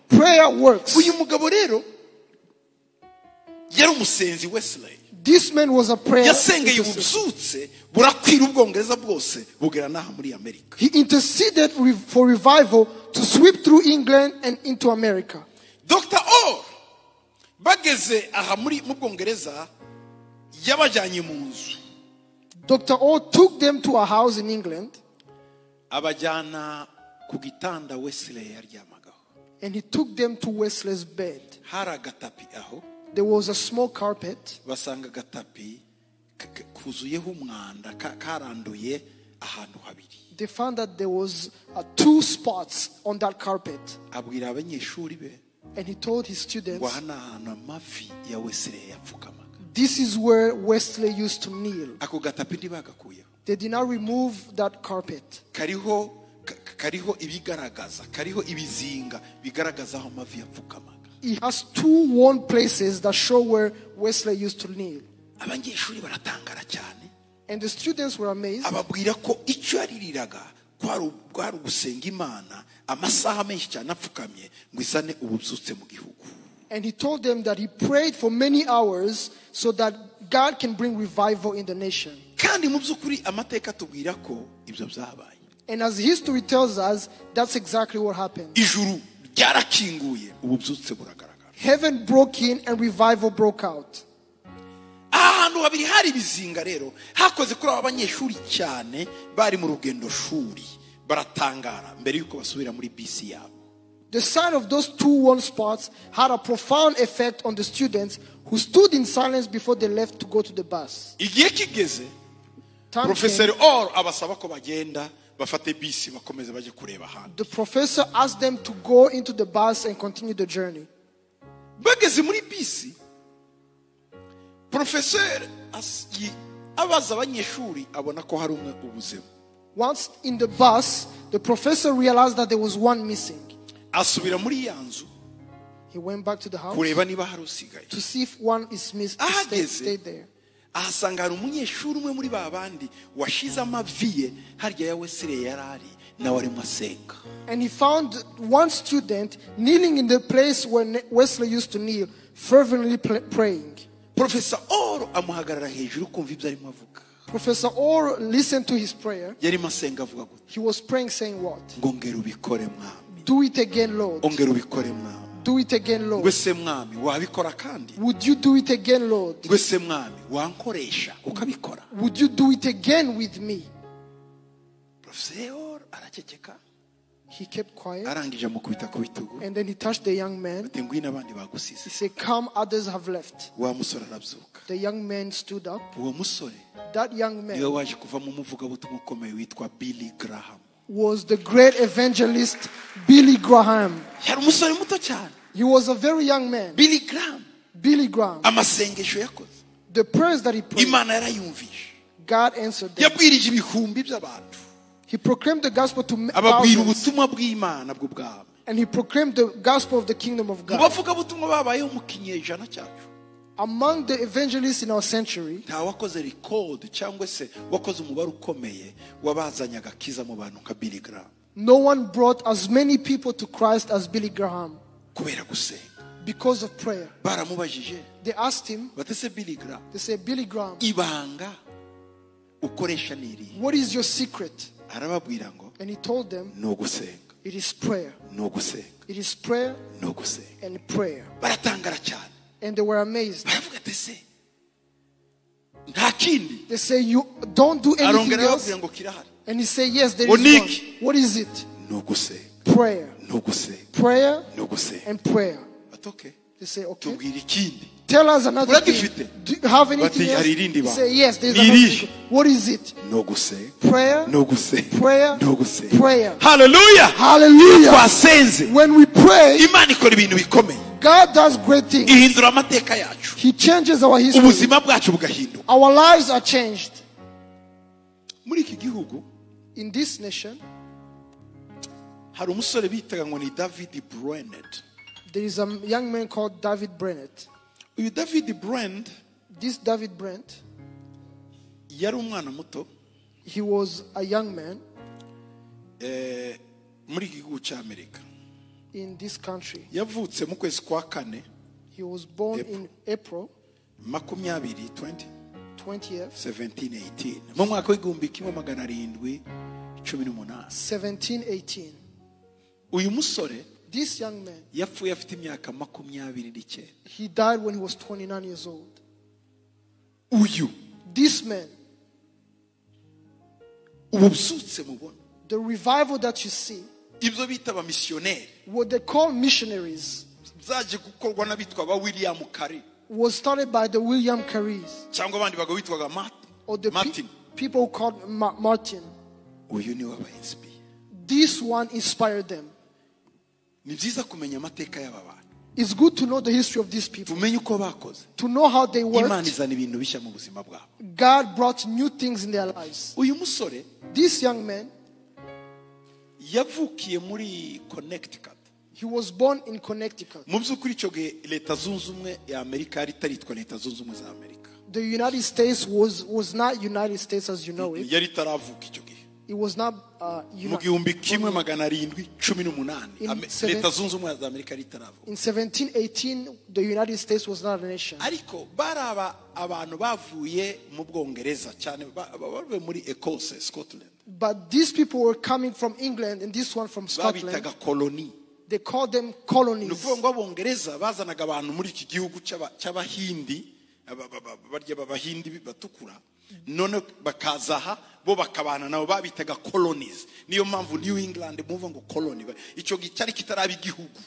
Prayer works. uyu mugabo rero yari umusenzi wesley This man was a prayer. yasengeye intercessor. ububyutse burakwira ubwongereza bwose bugera n'aha muri amerika He interceded for revival to sweep through England and into America. dr o bageze aha muri mu bwongereza yabajyanye mu nzu Dr. Orr took them to a house in England abajyana ku gitanda wesley yaryamagaho and he took them to Wesley's bed. hari agatapi aho There was a small carpet. Basanga agatapi ka- ka- kuzuyeho umwanda karanduye ahantu habiri. They found that there was uh, two spots on that carpet. Abwira abanyeshuri be and he told his students aha ni ahantu amavi ya wesley yapfukamaga. This is where wesley used to kneel. They did not remove that carpet. Kariho ka- kariho ibigaragaza kariho ibizinga bigaragaza aho amavi yapfukamaga it has two worn places that show where wesley used to kneel. Abanyeshuri baratangara cyane. And the students were amazed. Ababwira ko icyo yaririraga kwari kwari ugusenga imana amasaha menshi cyane apfukamye ngo izane ububyutse mu gihugu. And he told them that he prayed for many hours so that god can bring revival in the nation. Kandi mu by'ukuri amateka atubwira ko ibyo byabaye. And as history tells us that's exactly what happened. Ijuru ryarakinguye ububyutse buragaragara. Heaven broke in and revival broke out. Ahantu habiri hari ibizinga rero hakoze kuri aba banyeshuri cyane bari mu rugendo shuri. Baratangara mbere y'uko basubira muri bisi yabo. The sight of those two worn spots had a profound effect on the students who stood in silence before they left to go to the bus. igihe kigeze Time porofeseri came, or abasaba ko bagenda bafate bisi bakomeze bajye kureba ahandi the professor asked them to go into the bus and continue the journey. bageze muri bisi porofeseri as- yi- abaza abanyeshuri abona ko hari umwe ubuzima Once in the bus, the professor realized that there was one missing. asubira muri ya nzu He went back to the house kureba niba hari usigaye to see if one is missing. Ahageze stayed there. Ahasanga hari umunyeshuri umwe muri ba bandi washize amavi ye harya ya wesire yari ari nawe arimo asenga And he found one student kneeling in the place where Wesley used to kneel, fervently praying. porofesa oro amuhagarara hejuru kumva ibyo arimo avuga Professor Orr listened to his prayer. yarimo asenga avuga gutya He was praying, saying, What? ngo ngera ubikore mwami Do it again, Lord. Ongera ubikore mwami Do it again, Lord. ese mwami wabikora kandi Would you do it again, Lord? ngo ese mwami wankoresha ukabikora Would you do it again with me? araceceka He kept quiet arangije amukubita ku bitugu and then he touched the young man. He said, Come, others have left. wa musore arabyuka The young man stood up. That young man waje kuvamo umuvugabutumwa ukomeye witwa billy graham was the great evangelist Billy Graham. Yari umusore muto cyane He was a very young man. billy graham. Billy Graham. amasengesho yakoze. The prayers that he prayed, imana yarayumvishe. God answered them. yabwirije ibihumbi by'abantu. He proclaimed the gospel to ababwira ubutumwa bw'imana bw'ubwami And he proclaimed the gospel of the kingdom of mu God. bavugabutumwa babayeho mu kinyejana cyacu. Among the evangelists in our century, nta record cyangwa se wakoze umubare ukomeye wabazanye agakiza mu bantu nka billy graham. no one brought as many people to Christ as Billy Graham because of prayer. They asked him, batese billy graham they said, Billy Graham, ibanga ukoresha ni irihe what is your secret? And he told them, it is prayer. It is prayer and prayer. And they were amazed. baravuga ati se nta kindi They say, You don't do anything else. arababwira ngo kirahari And he said, Yes, there is one. What is it? Prayer. Prayer and prayer. They say, Okay. Tell us another thing. Do you have anything else? They say, Yes, there's another irihe? secret. What is it? Prayer. Prayer. Prayer. hallelujah Hallelujah. When we pray, imana ikora ibintu bikomeye God does great things. ihindura amateka yacu He changes our history. ubuzima bwacu bugahinduka Our lives are changed. muri iki gihugu In this nation, hari umusore bitaga ngo ni david there is a young man called David Brainerd. uyu david brand This David Brainerd, yari umwana muto he was a young man eh, muri iki gihugu cy'amerika in this country. yavutse mu kwezi kwa kane He was born in April makumyabiri 20 20th, 17 18 mu mwaka w'igihumbi kimwe magana arindwi cumi n'umunani 1718. Uyu musore This young man, yapfuye afite imyaka makumyabiri n'icyenda he died when he was 29 years old. uyu This man, ubu mubona the revival that you see, ibyo bita abamisiyoneri what they call missionaries, byaje gukorwa n'abitwa ba william was started by the William Careys cyangwa abandi bagabo bitwaga or the pe- martin people called Ma- Martin. uyu niwe This one inspired them. Ni byiza kumenya amateka y'aba bantu It's good to know the history of these people, tumenye uko bakoze to know how they worked. izana ibintu bishya mu buzima bwabo God brought new things in their lives. This young man, yavukiye muri connecticut he was born in Connecticut. mu by'ukuri leta zunze ya amerika yari leta zunze ubumwe za The United States was, was not United States as you know it. Uh, mu gihumbi kimwe magana arindwi cumi n'umunani. Leta zunze ubumwe za amerika ritaravuka ariko bari abantu bavuye mu bwongereza cyane bavuye muri ekose scotland. But these people were coming from England and this one from Scotland. They called them colonies. None bakaza aha bo bakabana nabo babitaga colonies. Niyo mpamvu new england muvuga ngo colony icyo cyari kitaraba igihugu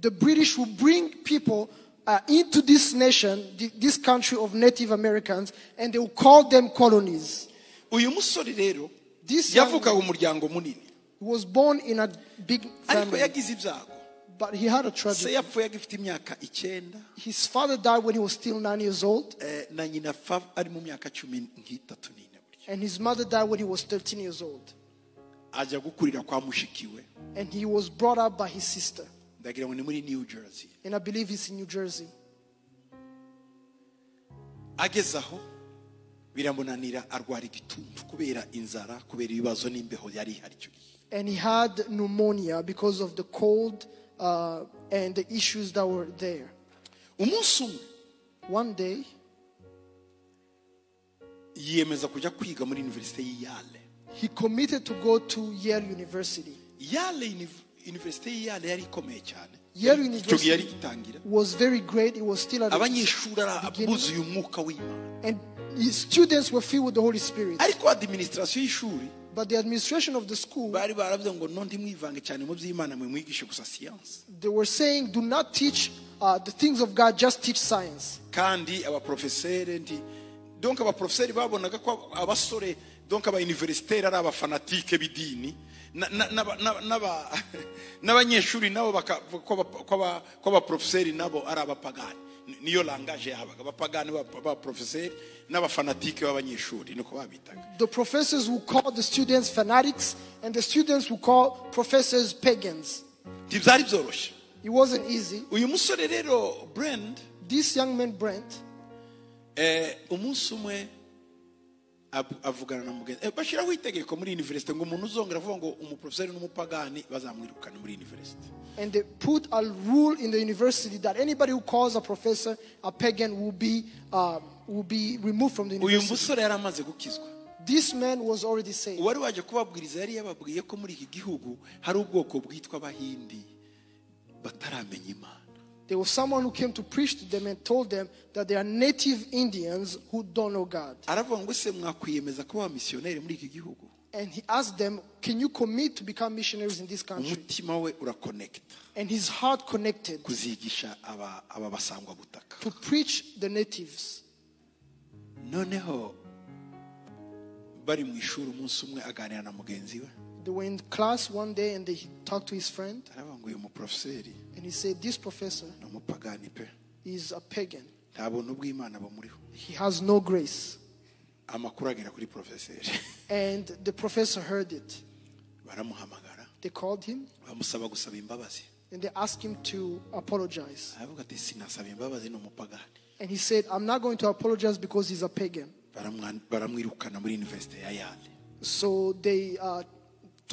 The British will bring people uh, into this nation, this country of Native Americans, and they will call them colonies. uyu musore rero This young yavukaga man, umuryango munini. was born in a big ariko family, yagize ibyago but he had a tragedy. yapfuye agifite imyaka icyenda His father died when he was still nine years old, eh, na nyina fa ari mu myaka cumi nk'itatu n'ine burya and his mother died when he was 13 years old. ajya gukurira kwa mushikiwe And he was brought up by his sister, ndagira ngo ni muri new jersey and I believe he's in New Jersey. ageze aho biramunanira arwara igituntu kubera inzara kubera ibibazo n'imbeho yari ihari icyo gihe And he had pneumonia because of the cold uh, and the issues that were there. One day, yiyemeza kujya kwiga muri univerisite y'iyale he committed to go to Yale University. yale univerisite y'iyale yari ikomeye cyane Yale yari University igitangira was very great. It was still at abanyeshuri buzuye umwuka w'imana and his students were filled with the Holy Spirit. ariko adiminisitirasiyo y'ishuri But the administration of the school, bari baravuze ngo no ntimwivange cyane mu by'imana mwe mwigishe gusa siyansi they were saying, do not teach uh, the things of God, just teach science. kandi abaporofeseri ndi donk abaporofeseri babonaga ko abasore donk abayuniverisiteri ari abafanatike b'idini na- na- n'aba- n'aba- n'aba- n'abanyeshuri nabo ko aba- ko aba- ko abaporofeseri nabo ari abapagani Ni- niyo langaje yabaga abapagani n'abafanatike b'abanyeshuri niko babitaga The professors will call the students fanatics, and the students will call professors pagans. ntibyari byoroshye It wasn't easy. uyu musore rero brand This young man, Brainerd, eh, umunsi umwe avugana na mugenzi eh, bashyiraho itegeko muri university ngo umuntu uzongera avuga ngo n'umupagani bazamwirukana muri university and they put a rule in the university that anybody who calls a professor a pagan will be, um, will be removed from the uyu university. musore yari amaze gukizwa This man was already saved. uwari waje kubabwiriza yari yababwiye ko muri iki gihugu hari ubwoko bwitwa abahindi bataramenya imana There was someone who came to preach to them and told them that they are native Indians who don't know God. aravuga ngo ese mwakwiyemeza kuba abamisiyoneri muri iki gihugu And he asked them, Can you commit to become missionaries in this country? umutima we urakonekita And his heart connected kuzigisha aba aba basangwa butaka to preach the natives. noneho bari mu ishuri umunsi umwe aganira na mugenzi we They were in class one day and they, talked to his friend aravuga ngo uyu muporofeseri and he said, This professor is a pagan. nta buntu bw'imana bumuriho He has no grace. amakuru agera kuri porofeseri And the professor heard it. They called him bamusaba gusaba imbabazi and they asked him to apologize. aravuga ati sinasaba imbabazi ni umupagani And he said, I'm not going to apologize because he's a pagan. Baramwa- baramwirukana muri univerisite ya yale So they uh,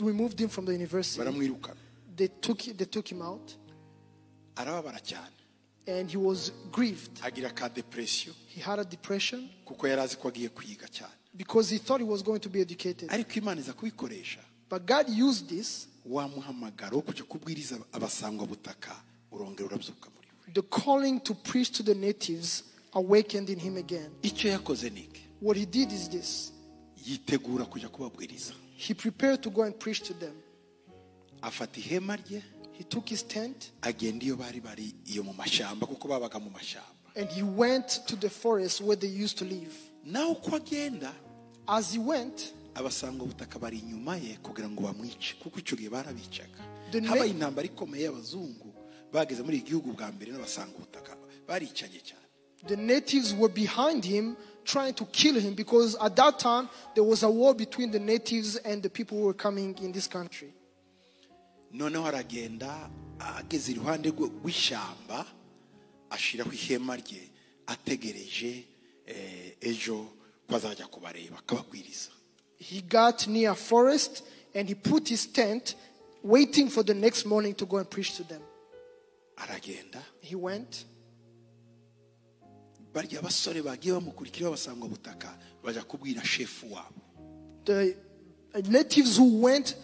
removed him from the university. baramwirukana They took, they took him out. arababara cyane and he was grieved. agira ka depresiyo He had a depression kuko yari azi ko agiye kwiga cyane because he thought he was going to be educated. ariko imana iza kubikoresha But God used this, wa muhamagaro wo kujya kubwiriza abasangwa butaka urongera urabyuka muri we the calling to preach to the natives awakened in him again. icyo yakoze ni What he did is this yitegura kujya kubabwiriza he prepared to go and preach to them. afata ihema rye He took his tent agenda iyo bari bari iyo mu mashyamba kuko babaga mu mashyamba and he went to the forest where they used to live. nawe uko agenda As he went, abasangwa butaka bari inyuma ye kugira ngo bamwice kuko icyo gihe barabicaga The ne- habaye intambara ikomeye y'abazungu bageze muri iki gihugu bwa mbere n'abasanga ubutaka baricanye cyane the natives were behind him trying to kill him because at that time there was a war between the natives and the people who were coming in this country. noneho aragenda ageze iruhande rw'ishyamba ashyiraho ihema rye ategereje eh, ejo ko azajya kubareba akababwiriza He got near a forest and he put his tent waiting for the next morning to go and preach to them. aragenda He went. Barya abasore bagiye bamukurikira babasangwa butaka bajya kubwira shefu wabo The uh, natives who went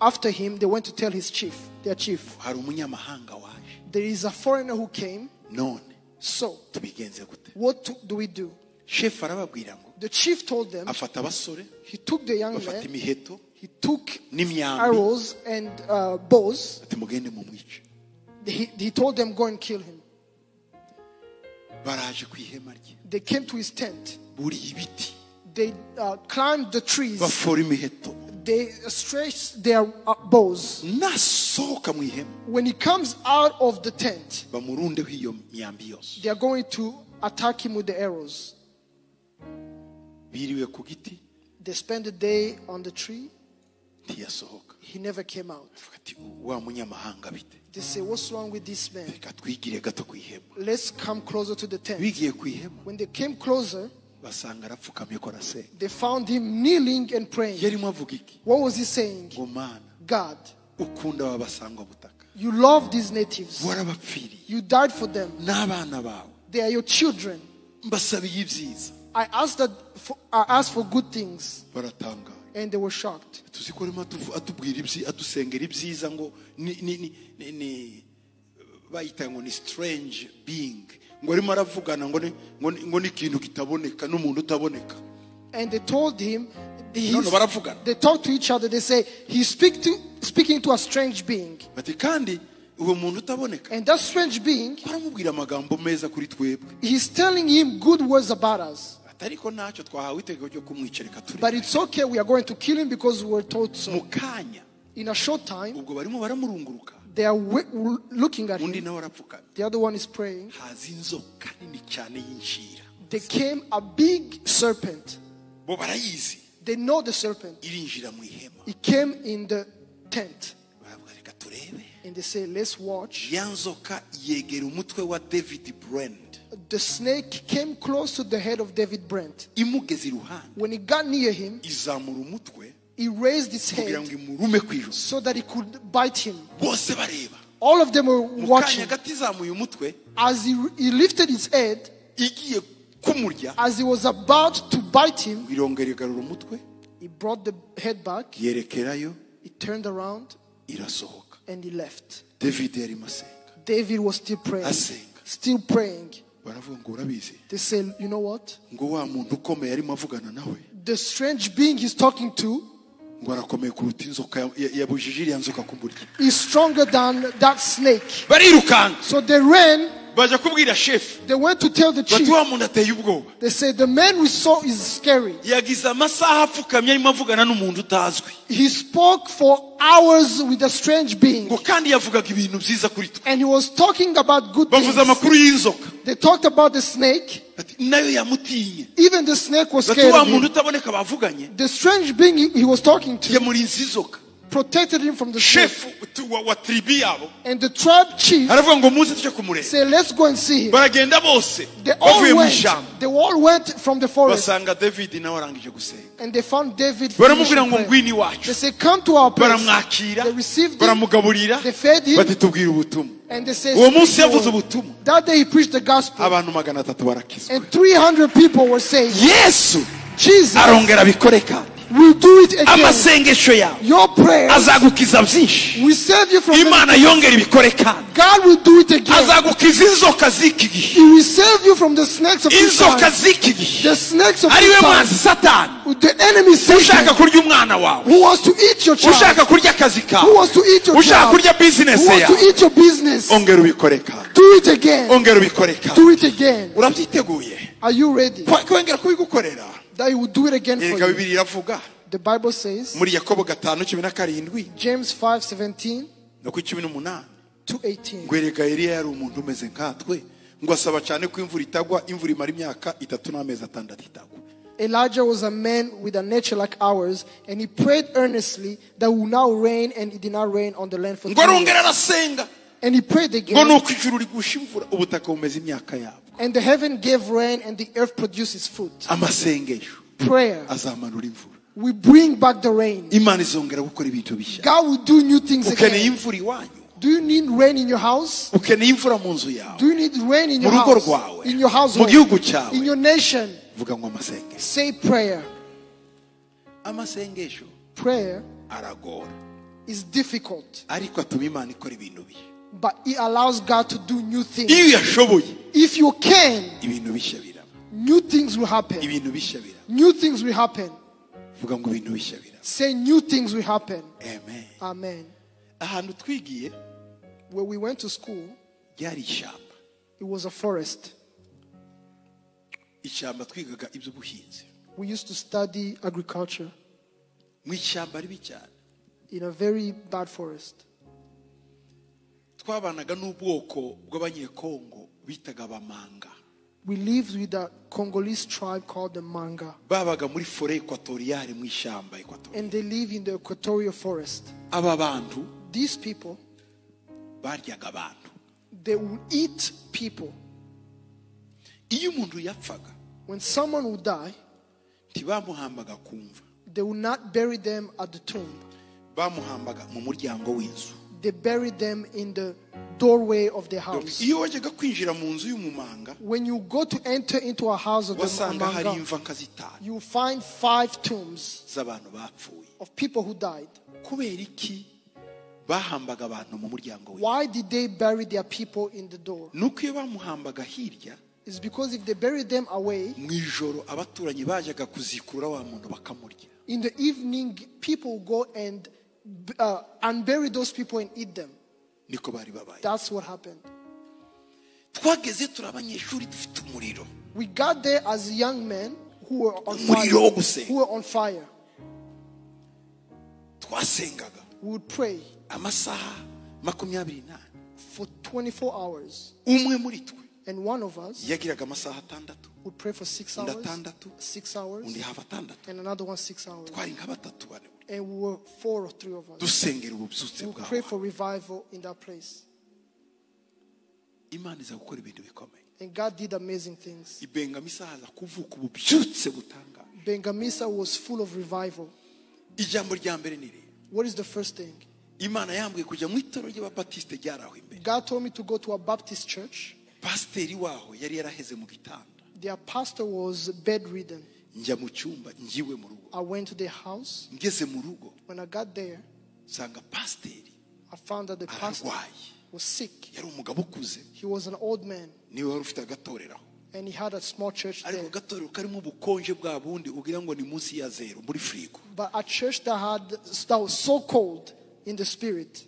after him, they went to tell his chief, their chief. hari umunyamahanga waje There is a foreigner who came. none So, tubigenze gute what do we do? shefu arababwira ngo The chief told them, afata abasore he took the young bafata man, imiheto he took arrows and uh, bows. ati mugende mumwice He, he told them, go and kill him. They came to his tent. They uh, climbed the trees. They stretched their uh, bows. nasohoka mu ihema When he comes out of the tent, bamurundeho iyo myambi yose they are going to attack him with the arrows. biriwe ku giti They spend the day on the tree. He never came out. Avuga ati wa munyamahanga bite They say, What's wrong with this man? reka twigire gato ku ihema Let's come closer to the tent. bigiye ku ihema When they came closer, basanga arapfukamye ko arasenga they found him kneeling and praying. yarimo avuga iki What was he saying? God, ukunda aba basangwa butaka you love these natives. You died for them. They are your children. I asked that for, I asked for good things, and they were shocked. tuzi ko arimo atubwira adusengera ibyiza ngo ni bayita ngo ni strange being ngo arimo aravugana ngo ni ngo ni- ngo ni ikintu kitaboneka n'umuntu utaboneka And they told him, No, no, they talk to each other. They say he's speak to, speaking to a strange being, bati kandi uwo muntu utaboneka and that strange being, baramubwira amagambo meza kuri twebwe he's telling him good words about us. Atari ko ntacyo twahawe itegeko ryo kumwica reka But it's okay. We are going to kill him because we were told so. In a short time, ubwo barimo baramurunguruka they are looking at him. The other one is praying. haza inzoka nini cyane y'inshira There came a big serpent. They know the serpent. irinjira mu ihema It came in the tent. baravuga reka turebe And they say, let's watch. The snake came close to the head of David Brainerd. When it got near him, he raised his head imurume ku ijosi so that he could bite him. All of them were watching. gato izamuye umutwe As he, he lifted his head, as he was about to bite him, irongera igarura umutwe he brought the head back, he turned around, and he left. david yarimo asenga David was still praying. Still praying. Baravuga ngo urabizi They say, you know what? ngo wa muntu ukomeye arimo avugana nawe The strange being he's talking to ngo arakomeye kuruta inzoka ya- ya- yabujije iriya nzoka kumurya is stronger than that snake. barirukanka So they ran, baja kubwira shefu they went to tell the chief. muntu ateye ubwoba They said, the man we saw is scary. yagize amasaha apfukamye arimo avugana n'umuntu utazwi He spoke for hours with a strange being. ngo kandi yavugaga ibintu byiza kuri twe And he was talking about good bavuze things. amakuru y'inzoka They talked about the snake. Nayo yamutinye Even the snake was scared of muntu him. utaboneka bavuganye The strange being he, was talking to yamurinze inzoka protected him from the chief wa, wa yabo And the tribe chief aravuga ngo muze tujye kumureba said, Let's go and see him. baragenda bose They all bavuye mu went. ishyamba They all went from the forest. basanga david nawe arangije gusenga And they found David. baramubwira finishing ngo prayer. ngwino They said, Come to our place. baramwakira They received him. baramugaburira They fed him. bati tubwire ubutumwa And they said, uwo "Speak munsi the yavuze word." ubutumwa That day he preached the gospel. abantu magana atatu barakizwa And 300 people were saved. yesu Jesus We'll do it again. amasengesho yawe azagukiza byinshi imana yongera ibikoreka azagukiza inzoka z'iki gihe inzoka z'iki gihe ariwe mwanzi satani. Ushaka kurya umwana wawe. Ushaka kurya akazi kawe. ushaka kurya bizinesi yawe. ongera ubikoreka ongera ubikoreka urabyiteguye? Wongera kubigukorera. That he will do it again for you. bibiri iravuga The Bible says, muri yakobo gatanu cumi na karindwi. James 5 17 no ku cumi n'umunani. to 18. ngo erega eliya yari umuntu umeze nkatwe. Ngo asaba cyane ko imvura itagwa imvura imara imyaka itatu n'amezi atandatu itagwa. Elijah was a man with a nature like ours, and he prayed earnestly that it would now rain, and it did not rain on the land for ngo three arongera arasenga And he prayed again, ni uko ijuru rigusha imvura ubutaka bumeze imyaka yabwo and the heaven gave rain, and the earth produced its amasengesho Prayer will bring back the rain. imana izongera gukora ibintu bishya God will do new things again. Do you need rain in your house? ukeneye imvura mu nzu yawe Do you need rain in your house? In your household? In your nation? Say prayer. Prayer is difficult, ariko atuma imana ikora ibintu bishya but it allows God to do new things. If you can, ibintu bishya biraba new things will happen. ibintu bishya biraba New things will happen. vuga ngo ibintu bishya biraba Say new things will happen. amen Amen. When we went to school, it was a forest. ishyamba twigaga iby'ubuhinzi We used to study agriculture mu ishyamba ribi cyane in a very bad forest. Twabanaga n'ubwoko bw'abanyekongo bitaga abamanga We lived with a Congolese tribe called the Manga, babaga muri fore ekwatoriyale mu ishyamba and they live in the equatorial forest. aba bantu These people, baryaga abantu they would eat people. iyo umuntu yapfaga When someone would die, ntibamuhambaga ku mva they would not bury them at the tomb. bamuhambaga mu muryango w'inzu They buried them in the doorway of the house. iyo wajyaga kwinjira mu nzu y'umumanga When you go to enter into a house of the wasanga hari Manga, imva nka zitanu you find five tombs of people who died. kubera iki bahambaga abantu mu muryango we Why did they bury their people in the door? nuko iyo bamuhambaga hirya It's because if they buried them away, mu ijoro abaturanyi bajyaga kuzikurura wa muntu bakamurya in the evening, people go and uh, bury those people and eat them. niko bari babaye That's what happened. twageze turi abanyeshuri dufite umuriro We got there as young men who were on fire. Who were on fire. twasengaga We would pray amasaha makumyabiri n'ane for 24 hours. umwe muri twe And one of us yagiraga amasaha atandatu would pray for six hours, six hours, undi hafi atandatu and another one six hours. twari nka batatu bane And we were four or three of us. We pray for revival in that place. imana iza gukora ibintu bikomeye And God did amazing things. ibengamo isaha aza kuvuka ububyutse butangaje Bengamisa was full of revival. ijambo rya mbere ni iri What is the first thing? imana yambwiye kujya mu itorero ry'ababatisite ryari aho imbere God told me to go to a Baptist church. pasiteri waho yari yaraheze mu gitanda Their pastor was bedridden. Njya mu cyumba ngiwe mu rugo I went to their house. ngeze mu rugo When I got there, pasiteri I found that the pastor was sick. yari umugabo ukuze He was an old man niwe wari ufite agatorero and he had a small church there. agatorero karimo ubukonje bwa bundi ugira ngo ni munsi ya zero muri firigo But a church that had that was so cold in the spirit.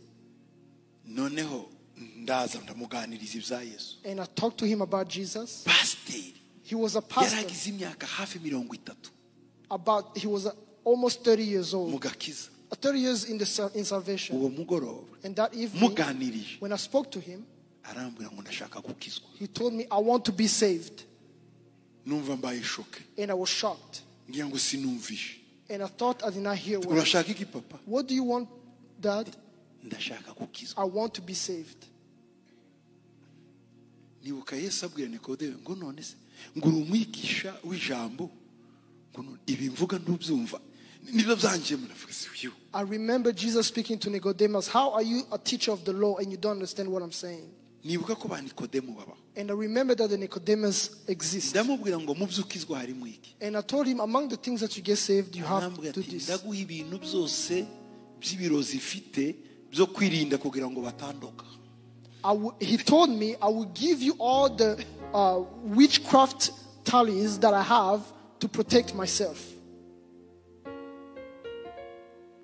noneho ndaza ndamuganiriza ibya yesu And I talked to him about Jesus. pasiteri He was a pastor yaragize imyaka hafi mirongo itatu about he was uh, almost 30 years old. gakiza 30 years in the in salvation. uwo mugoroba And that evening, muganirije when I spoke to him, arambwira ngo ndashaka gukizwa he told me, I want to be saved. numva mbaye shoke And I was shocked. ngira ngo sinumvishe And I thought I did not hear well. urashaka iki papa What do you want Dad, ndashaka gukizwa I want to be saved. nibuka yesu abwira nikodeme ngo none se ngo uri umwigisha w'ijambo I remember Jesus speaking to Nicodemus, How are you a teacher of the law and you don't understand what I'm saying? nibuka ko ba nikodemu babaho And I remember that the Nicodemus exists. ndamubwira ngo mu by'ukizwa harimo iki And I told him, Among the things that you get saved, you have to do this. ndaguha ibintu byose by'ibirozi ifite byo kwirinda kugira ngo batanduka he told me, I will give you all the uh, witchcraft tallies that I have to protect myself.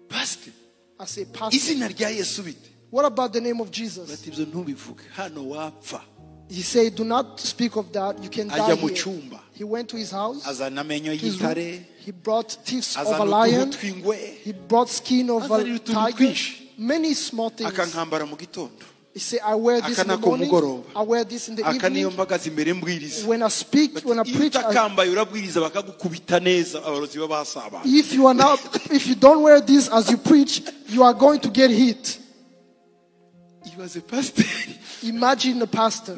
Pastor. I say, Pastor, izina rya yesu bite what about the name of Jesus? bati ibyo ntubivuge hano wapfa He said, Do not speak of that. You can die here. He went to his house. his room. He brought teeth of a lion. He brought skin of a tiger. Many small things. He said, I wear this in the morning. I wear this in the evening. mbagaza imbere mbwiriza When I speak, when I preach, I, utakambaye urabwiriza bakagukubita neza abarozi b'abasabana if you are not, if you don't wear this as you preach, you are going to get hit. pasiteri Imagine a pastor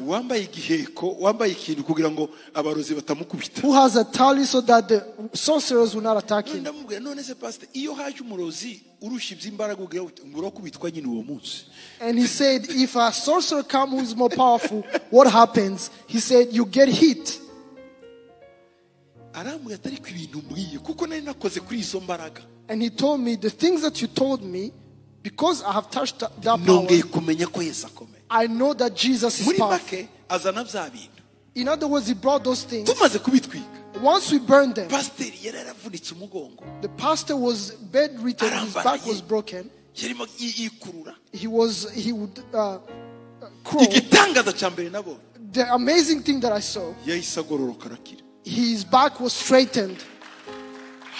wambaye igiheko wambaye ikintu kugira ngo abarozi batamukubita who has a tally so that the sorcerers will not attack him. ndamubwira none se pasiteri iyo haje umurozi urusha iby'imbaraga ugira uti ngo urakubitwa nyine uwo munsi And he said, if a sorcerer comes who is more powerful, what happens? He said, you get hit. arambwira atari ku ibintu mbwiye kuko nari nakoze kuri izo mbaraga And he told me, the things that you told me, because I have touched that power, nongeye kumenya ko yesu akomeye I know that Jesus is muri powerful. make azana bya bintu In other words, he brought those things. tumaze kubitwika Once we burned them, pasiteri yari yaravunitse umugongo the pastor was bedridden, his back was broken. yarimo yi- yikurura He was, he would uh, crawl. igitangaza cya mbere nabonye The amazing thing that I saw, yahise agororoka arakira his back was straightened.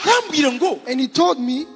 arambwira ngo And he told me,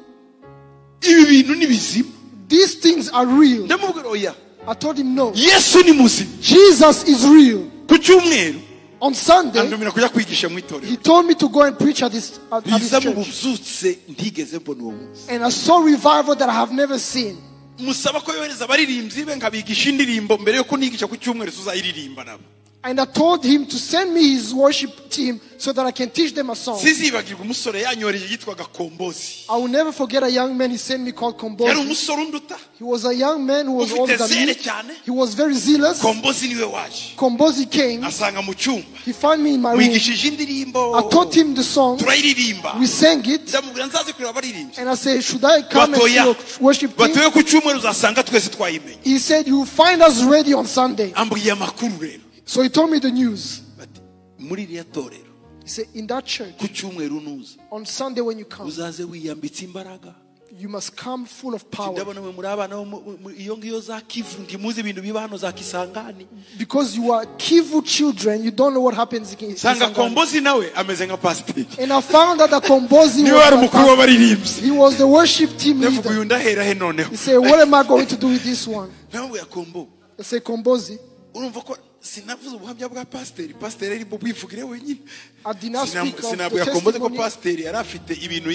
ibi bintu ni bizima these things are real. ndamubwira oya I told him, no. yesu ni muzima Jesus is real. ku cyumweru On Sunday, andumira kujya kwigisha mu itorero he told me to go and preach at this, at, at his riza mu church. bubyutse ntigeze mbona uwo munsi And I saw revival that I have never seen. musaba ko yohereza abaririmbyi be nkabigisha indirimbo mbere yo kunigisha ku cyumweru tuzayiririmba nabo And I told him to send me his worship team so that I can teach them a song. sizibagirwa umusore yanyoreje yitwaga kombozi I will never forget a young man he sent me called yari Kombozi. umusore unduta He was a young man who was Ufite older than zere me. cyane. He was very zealous. kombozi niwe waje Kombozi came. asanga mu cyumba He found me in my room. mwigishije indirimbo I taught him the song. turayiririmba We sang it. ndamubwira nzaze kureba abaririmbyi And I said, Should I come and see your worship team? batoye ku cyumweru uzasanga twese twayimenye He said, You will find us ready on Sunday. ambwiye amakuru rero So he told me the news. Bati, muri iriya torero He said, In that church, ku cyumweru nuza on Sunday when you come, uzaze wiyambitse imbaraga you must come full of power. ndabona mwe muri abana bo mu- mu- iyo ngiyo za kivu ntimuzi ibintu biba hano za kisangani Because you are Kivu children, you don't know what happens in sanga Kisangani. kombozi nawe ameze nka pasiteri And I found that the Kombozi niwe wari was, umukuru w'abaririmbyi he was the worship team ndavuga leader. uyu he noneho He said, What am I going to do with this one? nawe yakombo I said, Kombozi, urumva ko sinavuze ubuhamya bwa pasiteri. Pasiteri ari bwivugire wenyine. I did not Sinam- speak of the ko pasiteri. Yari afite ibintu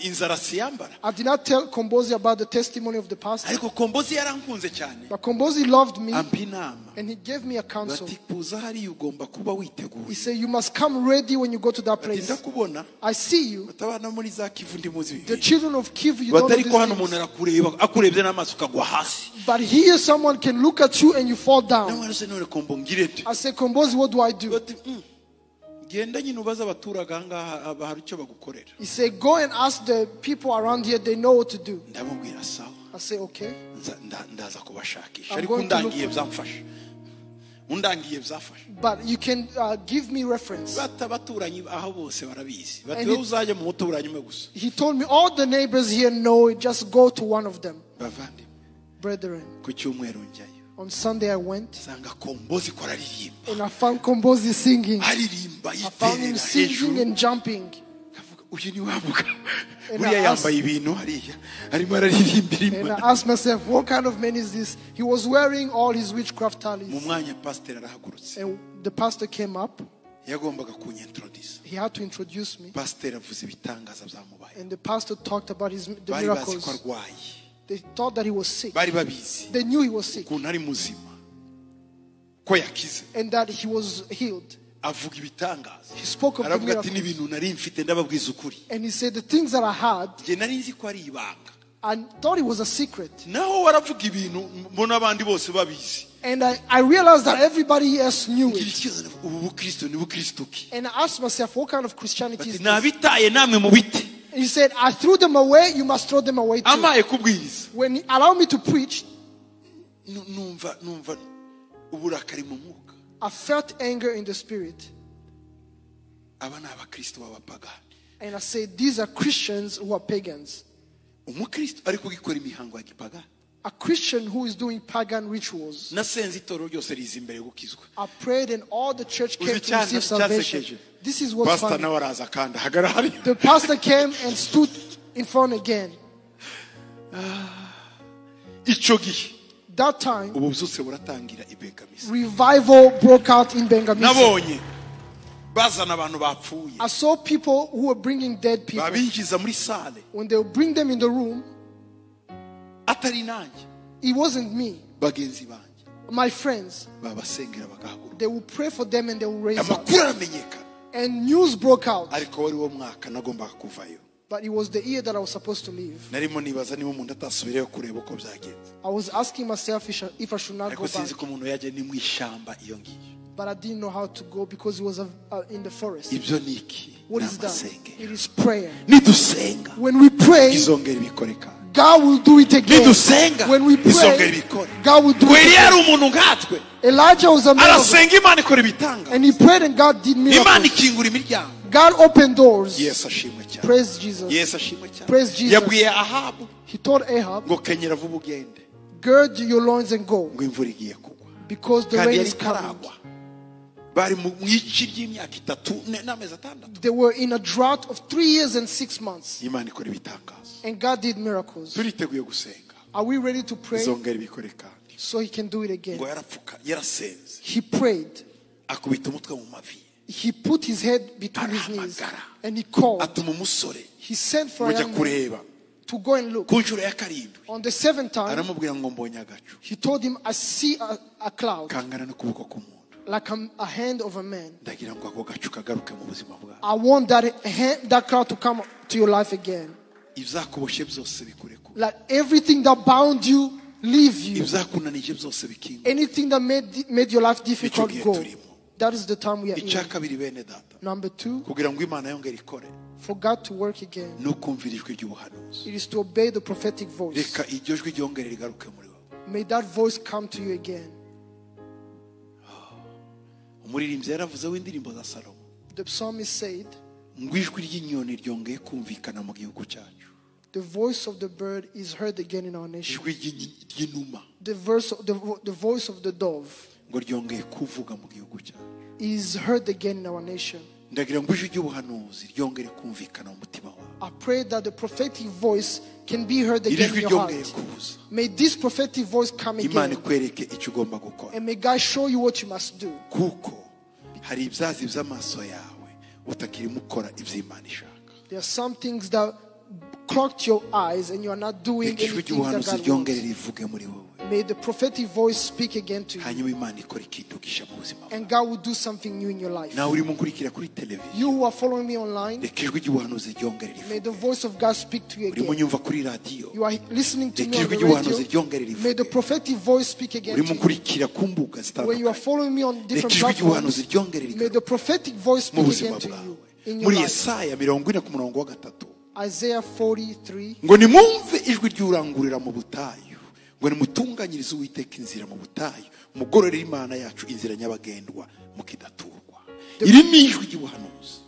inzara siyambara. I did not tell Kombozi about the testimony of the pastor. ariko kombozi yarankunze cyane. But Kombozi loved me ampa inama. and he gave me a counsel. bati kuza hariya ugomba kuba He witeguye said, You must come ready when you go to that bati place. ndakubona. I see you. batabana muri za kivu ndi muzi The bibiri children of Kivu, you don't know these hano umuntu arakureba akurebye n'amaso ukagwa hasi. But here someone can look at you and you fall down. Nawe se none kombo ngire nte I said, Kombozi, what do I do? bati "Mm, genda nyine ubaze abaturage ahangaha aba hari icyo bagukorera. He said, Go and ask the people around here, they know what to do. ndamubwira sawa. I said, Okay. nza- nda- ndaza kubashakisha. I'm ariko going to look undangiye for- byamfasha. Undangiye byafasha. But you can uh, give me reference. bata baturanyi aho bose barabizi. Bati And wowe it- uzajya mu muturanyi umwe gusa. He told me, All the neighbors here know it, just go to one of them. bavandimwe. Brethren, ku cyumweru njyayo on Sunday I went nsanga kombozi ko and I found Kombozi singing. I found him singing and jumping. Uyu ni wamuga And buriya I asked- yambaye ibintu hariya arimo araririmbira And I asked myself, What kind of man is this? He was wearing all his witchcraft mu tallies. mwanya pasiteri arahagurutse And the pastor came up. yagombaga He had to introduce me. pasiteri avuze ibitangaza byamubaye And the pastor talked about his, the bari bazi ko miracles. arwaye They thought that he was sick. bari babizi They knew he was sick ukuntu ari muzima ko yakize and that he was healed. avuga ibitangaza He spoke of the aravuga ati miracles. n'ibintu nari mfite ndababwiza ukuri And he said, The things that I had, njye nari nzi ko ari ibanga I thought it was a secret. naho waravuga ibintu mbona abandi bose babizi And I, I realized that everybody else knew ngira it. ikibazo ndavuga, ubu bukristo ni bukristo ki And I asked myself, What kind of Christianity is this? nabitaye namwe mu biti He said, I threw them away, you must throw them away too. When he allowed me to preach, Nu- numva numva uburakari mu mwuka I felt anger in the spirit. aba ni abakristo And I said, These are Christians who are pagans. umukristo ari kugikora imihango ya gipagani A Christian who is doing pagan rituals. nasenze itorero ryose riza imbere gukizwa I prayed and all the church came to receive salvation. This is what's pasita funny. nawe araza kandi ahagarara hariya The pastor came and stood in front again. Ah, icyo gihe That time, ubu byose buratangira i revival broke out in Bengamisa. nabonye bazana abantu bapfuye I saw people who were bringing dead people. babinjiza muri sale When they would bring them in the room, atari nanjye it wasn't me, bagenzi banjye my friends. babasengera bagahaguruka They will pray for them and they will raise up. And news broke out. ariko wari wo mwaka nagombaga kuvayo But it was the year that I was supposed to leave. narimo nibaza niba umuntu atasubireyo kureba uko byagenze I was asking myself if I- should not go back. sinzi ko umuntu yajya ni mu ishyamba iyo ngiyo But I didn't know how to go because it was uh, uh, in the forest. ibyo ni iki What is that? It is prayer. When we pray, God will do it again. nidusenga When we pray, God will do it yari again. umuntu nkatwe Elijah was a man arasenga imana ikora ibitanga and he prayed and God did imana miracles. ikingura imiryango God opened doors. ashimwe cyane Praise Jesus. ashimwe cyane Praise Jesus. yabwiye He told Ahab, ngo kenyera vuba ugende gird your loins and go ngo imvura igiye kugwa because the rain is coming. They were in a drought of three years and six months. Imana ikora ibitangazo and God did miracles. Are we ready to pray? Izongera ibikore kandi. So he can do it again? ngo yarapfuka yarasenze. He prayed. akubita umutwe mu mavi. He put his head between his knees. And he called. He sent for a young man to go and look. ku nshuro ya karindwi. On the seventh time, aramubwira ngo mbonye agacu. he told him, I see a, a cloud. Kangana n'ukuboko k'umuntu like a, a hand of a man. ndagira ngo ako gacu kagaruke mu buzima bwawe I want that hand, that cloud to come to your life again. ibyakuboshye byose bikurekura Like everything that bound you, leave you. ibyakunanije byose bikinga Anything that made, made your life difficult, go. That is the time we are in. kabiri bene data Number two, kugira ngo imana yongere ikore for God to work again, ni ukumvira ijwi ry'ubuhanuzi it is to obey the prophetic voice. reka iryo jwi ryongere rigaruke muri wowe May that voice come to you again. Umuririmbyi yaravuze w'indirimbo za salomo. The psalmist said, ngo ijwi ry'inyoni ryongeye kumvikana mu gihugu cyacu. The voice of the bird is heard again in our nation. ijwi ry'inuma. The, verse, the, the voice of the dove ngo ryongeye kuvuga mu gihugu cyacu. is heard again in our nation. ndagira ngo ijwi ry'ubuhanuzi ryongere kumvikana mu mutima wawe I pray that the prophetic voice can be heard again in your heart. May this prophetic voice come again. ikwereke icyo ugomba gukora And may God show you what you must do. kuko hari ibyazi by'amaso yawe utakirimo ukora iby'imana ishaka There are some things that clogged your eyes and you are not doing anything that God wants. Rivuge muri wowe May the prophetic voice speak again to you. hanyuma imana ikora ikintu gisha mu buzima bwawe And God will do something new in your life. nawe urimo ukurikira kuri televiziyo You who are following me online, reka ijwi ry'ubuhanuzi ryongere may the voice of God speak to you again. unyumva kuri radiyo You are listening to me on the radio. May the prophetic voice speak again to you. When you are following me on different platforms, may the prophetic voice speak again to you in your life. yesaya mirongo ine ku murongo wa gatatu Isaiah 43. ngo nimwumve ijwi ry'urangurira mu butayu ngo nimutunganyirize uwiteka inzira mu butayu imana yacu inzira nyabagendwa mukidaturwa. Iri ni ijwi ry'ubuhanuzi.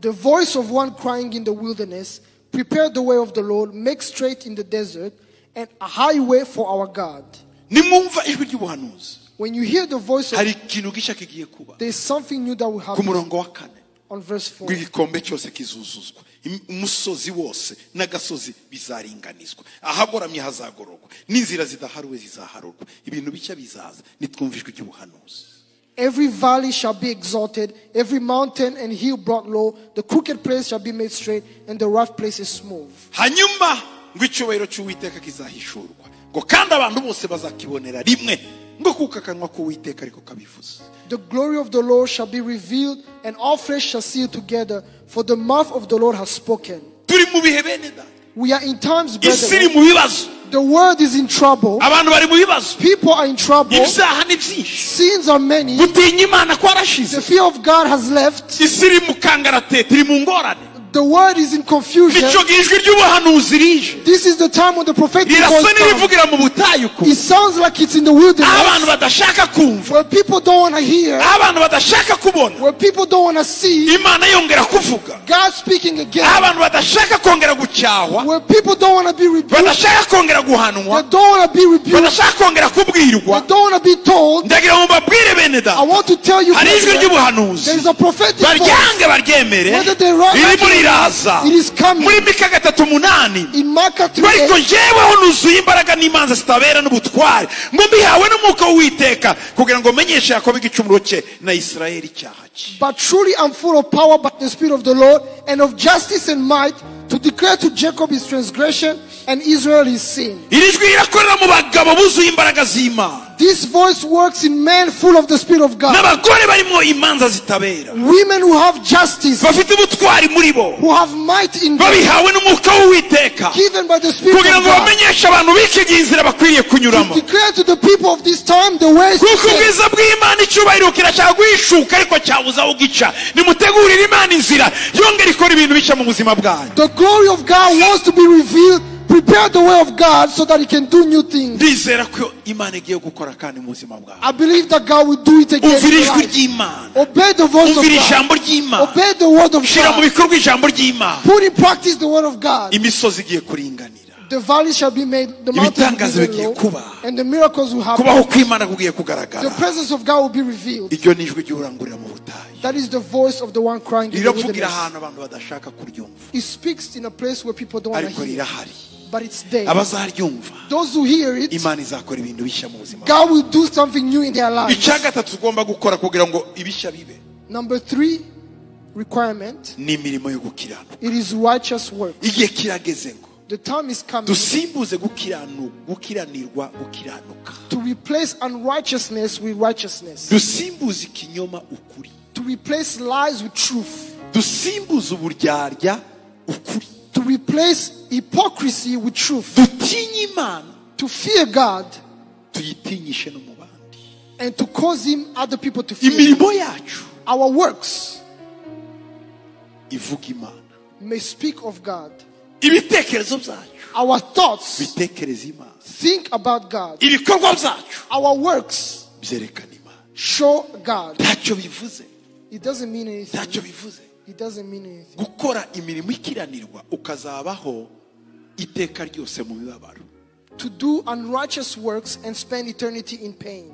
The voice of one crying in the wilderness, prepare the way of the Lord, make straight in the desert, and a highway for our God. nimwumva ijwi ry'ubuhanuzi. When you hear the voice of hari ikintu gishya kigiye kuba. There is something new that will ku happen murongo wa kane. On verse 4. ngo igikombe cyose kizuzuzwa umusozi wose n'agasozi bizaringanizwa. Ahagoramye hazagororwa n'inzira zidaharuwe zizaharurwa. Ibintu bishya bizaza. Nitwumva ijwi ry'ubuhanuzi Every valley shall be exalted, every mountain and hill brought low, the crooked place shall be made straight, and the rough places smooth. hanyuma ngo icyubahiro cy'uwiteka kizahishurwa. Ngo kandi abantu bose bazakibonera rimwe ngo kuko akanwa k'uwiteka ariko kabivuze. The glory of the Lord shall be revealed, and all flesh shall see it together, for the mouth of the Lord has spoken. turi mu bihe bene da We are in times, brethren. The world is in trouble. abantu bari mu bibazo People are in trouble. ibyaha ni byinshi Sins are many. gutinya imana kwarashize The fear of God has left. Isi iri mu kangaratete iri mu ngorane The world is in confusion. icyo gihe ijwi ry'ubuhanuzi rije. This is the time when the prophetic voice comes. n'irivugira mu butayu ku. It sounds like it's in the wilderness. Abantu badashaka kumva. Where people don't want to hear, aho abantu badashaka kubona. Where people don't want to see. Imana yongera kuvuga. God speaking again, abantu badashaka kongera gucyahwa where people don't want to be rebuked, they don't want to be rebuked, they don't want to be told. ndagira ngo mbabwire bene I want to tell you, hari ijwi brethren, ry'ubuhanuzi. there is a prophetic voice. Whether they run riraza muri mika gatatu umunani In Micah 3, ariko njyeweho nuzuye imbaraga n'imanza zitabera n'ubutware. Ngo mbihawe n'umwuka w'uwiteka kugira ngo menyeshe yakobo igicumuro cye na isirayeli icyaha But truly I'm full of power by the Spirit of the Lord and of justice and might to declare to Jacob his transgression and Israel his sin. iri jwi rirakorera mu bagabo buzuye imbaraga z'imana. This voice works in men full of the Spirit of God. n'abagore barimo imanza zitabera. Women who have justice, bafite ubutwari muri who have might in God, babihawe n'umwuka w'uwiteka. Given by the Spirit of God. bamenyeshe abantu b'iki gihe inzira bakwiriye kunyuramo. Declare to the people of this time the ways to kuko take. ubwiza bw'imana icyubahiro kirashaka guhishuka ariko cyabuze aho gica nimutegurire imana inzira yongera ikora ibintu bishya mu buzima bwanyu The glory of God wants to be revealed. Prepare the way of God so that He can do new things. ndizera ko imana igiye gukora kandi mu buzima bwawe I believe that God will do it again. umvira in your ijwi life. ry'imana Obey the voice of umvira God. ijambo ry'imana Obey the word of shyira mu God. bikorwa ijambo ry'imana Put in practice the word of God. Imisozi igiye kuringanira The valleys shall be made, the mountains will be low, and the miracles will happen. kubaho kw'imana kugiye The presence of God will be revealed. iryo ni ijwi ry'urangurira mu butayu That is the voice of the one crying in the wilderness. ahantu abantu badashaka kuryumva It speaks in a place where people don't want to hear, but it's there. Those who hear it, imana izakora ibintu bishya mu buzima bwabo God will do something new in their lives. icya gatatu gukora kugira ngo Number three requirement ni imirimo yo gukiranuka it is righteous work. Igihe kirageze ngo The time is coming dusimbuze gukiranu gukiranirwa gukiranuka. to replace unrighteousness with righteousness, dusimbuze ikinyoma ukuri. To replace lies with truth, dusimbuze uburyarya ukuri. To replace hypocrisy with truth, dutinye imana. To fear God tuyitinyishe no mu bandi. and to cause Him other people to fear. Imirimo yacu Our works ivuga imana. may speak of God. Ibitekerezo byacu Our thoughts bitekereza imana think about God. ibikorwa byacu Our works byerekana imana show God. ntacyo bivuze It doesn't mean anything. ntacyo bivuze It doesn't mean anything. gukora imirimo ikiranirwa ukazabaho iteka ryose mu mibabaro To do unrighteous works and spend eternity in pain.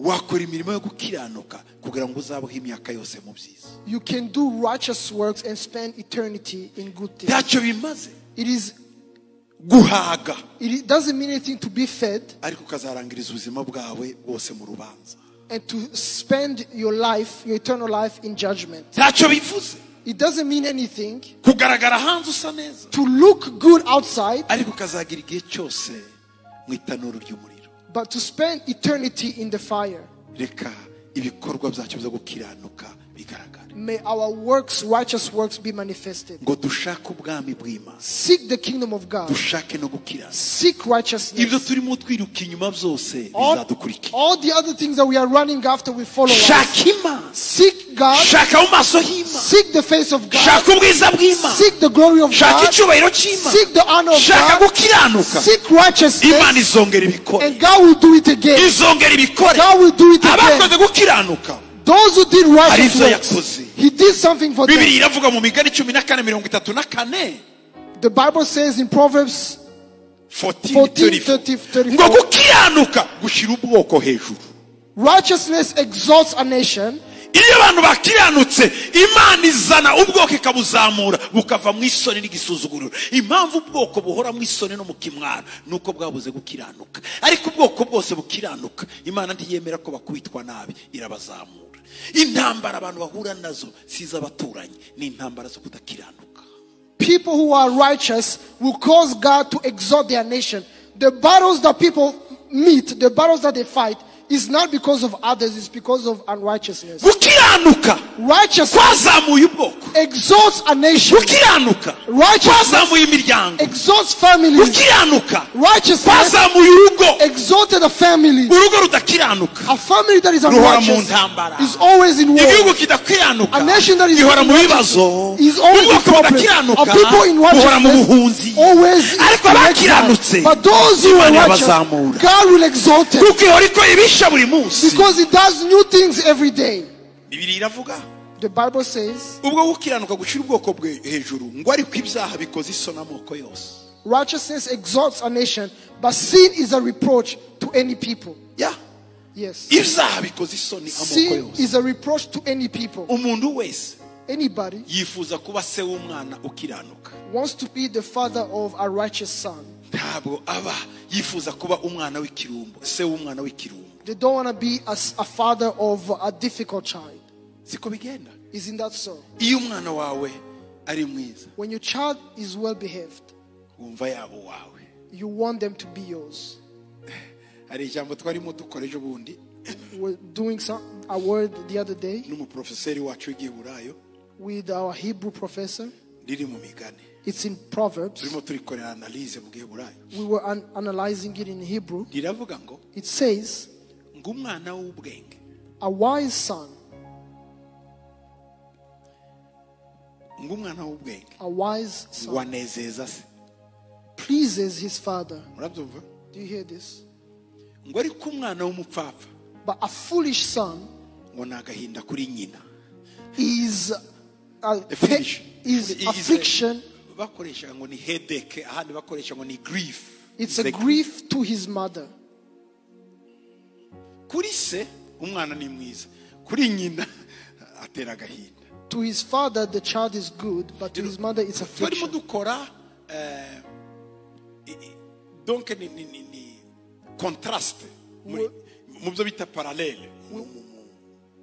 Wakora imirimo yo gukiranuka kugira ngo uzabeho imyaka yose mu byiza You can do righteous works and spend eternity in good things. ntacyo bimaze It is. guhaga It doesn't mean anything to be fed ariko ukazarangiriza ubuzima bwawe bwose mu rubanza and to spend your life, your eternal life, in judgment. ntacyo bivuze It doesn't mean anything kugaragara hanze usa neza to look good outside, but to spend eternity in the fire. reka ibikorwa byacu byo gukiranuka May our works, righteous works, be manifested. ngo dushake ubwami Seek the kingdom of God. dushake no gukiranuka Seek righteousness. turimo twiruka inyuma byose All, all the other things that we are running after we follow us. Seek God. shaka mu maso h'imana Seek the face of God. shaka ubwiza bw'imana Seek the glory of God. Seek the honor of God. Seek righteousness. And God will do it again. God will do it again. Those who did righteous works. He did something for them. iravuga mu migani cumi na kane mirongo itatu na kane The Bible says in Proverbs 14, 14, 34, 34. ngo gukiranuka gushyira ubwoko hejuru righteousness exalts a nation, iyo abantu bakiranutse imana izana ubwoko ikabuzamura bukava mu isoni n'igisuzuguriro impamvu ubwoko buhora mu isoni no mu kimwaro ni uko bwabuze gukiranuka ariko ubwoko bwose bukiranuka imana ntiyemera ko bakubitwa nabi irabazamura intambara abantu bahura nazo ni intambara zo kudakiranuka people who are righteous will cause God to exalt their nation. The battles that people meet, the battles that they fight, is not because of others, it's because of unrighteousness. Righteousness exalts a nation. Righteousness exalts families. Righteousness exalted a family. A family that is unrighteous is always in war. A nation that is unrighteous is always in problem. A people in righteousness always in. But those who are righteous. God will exalt them kuko ihora ikora ibisha buri munsi because He does new things every day. bibiri iravuga The Bible says ubwo gukiranuka gushyira ubwoko bwe hejuru ngo ariko ibyaha bikoze isoni amoko yose righteousness exalts a nation, but sin is a reproach to any people. yeah Yes. ibyaha bikoze isoni amoko Sin is a reproach to any people. umuntu wese Anybody yifuza kuba se w'umwana ukiranuka wants to be the father of a righteous son. ntabwo aba yifuza kuba umwana w'ikirumbo se w'umwana w'ikirumbo They don't want to be a father of a difficult child. siko bigenda Isn't that so? iyo umwana wawe ari mwiza When your child is well behaved, wumva yaba uwawe you want them to be yours. hari ijambo twarimo dukora ejo We're doing some, a word the other day n'umuprofeseri wacu w'igiheburayo with our Hebrew professor. riri mu migani It's in Proverbs. turimo turikorera analize mu giheburayo We were an- analyzing it in Hebrew. riravuga ngo It says, w'ubwenge A wise son, w'ubwenge a wise son. Wanezeza se. Pleases his father. murabyumva Do you hear this? ngo ariko umwana w'umupfapfa But a foolish son ngo ni agahinda kuri nyina. is a, is Is- affliction. bakoresha ngo ni headache ahandi bakoresha ngo ni grief. It's a grief to his mother. Kuri se umwana ni mwiza. Kuri nyina atera agahinda. To his father, the child is good, but to his mother, it's turimo affliction. dukora eh, donc ni, ni, ni, ni contrast muri- mu byo bita parallele.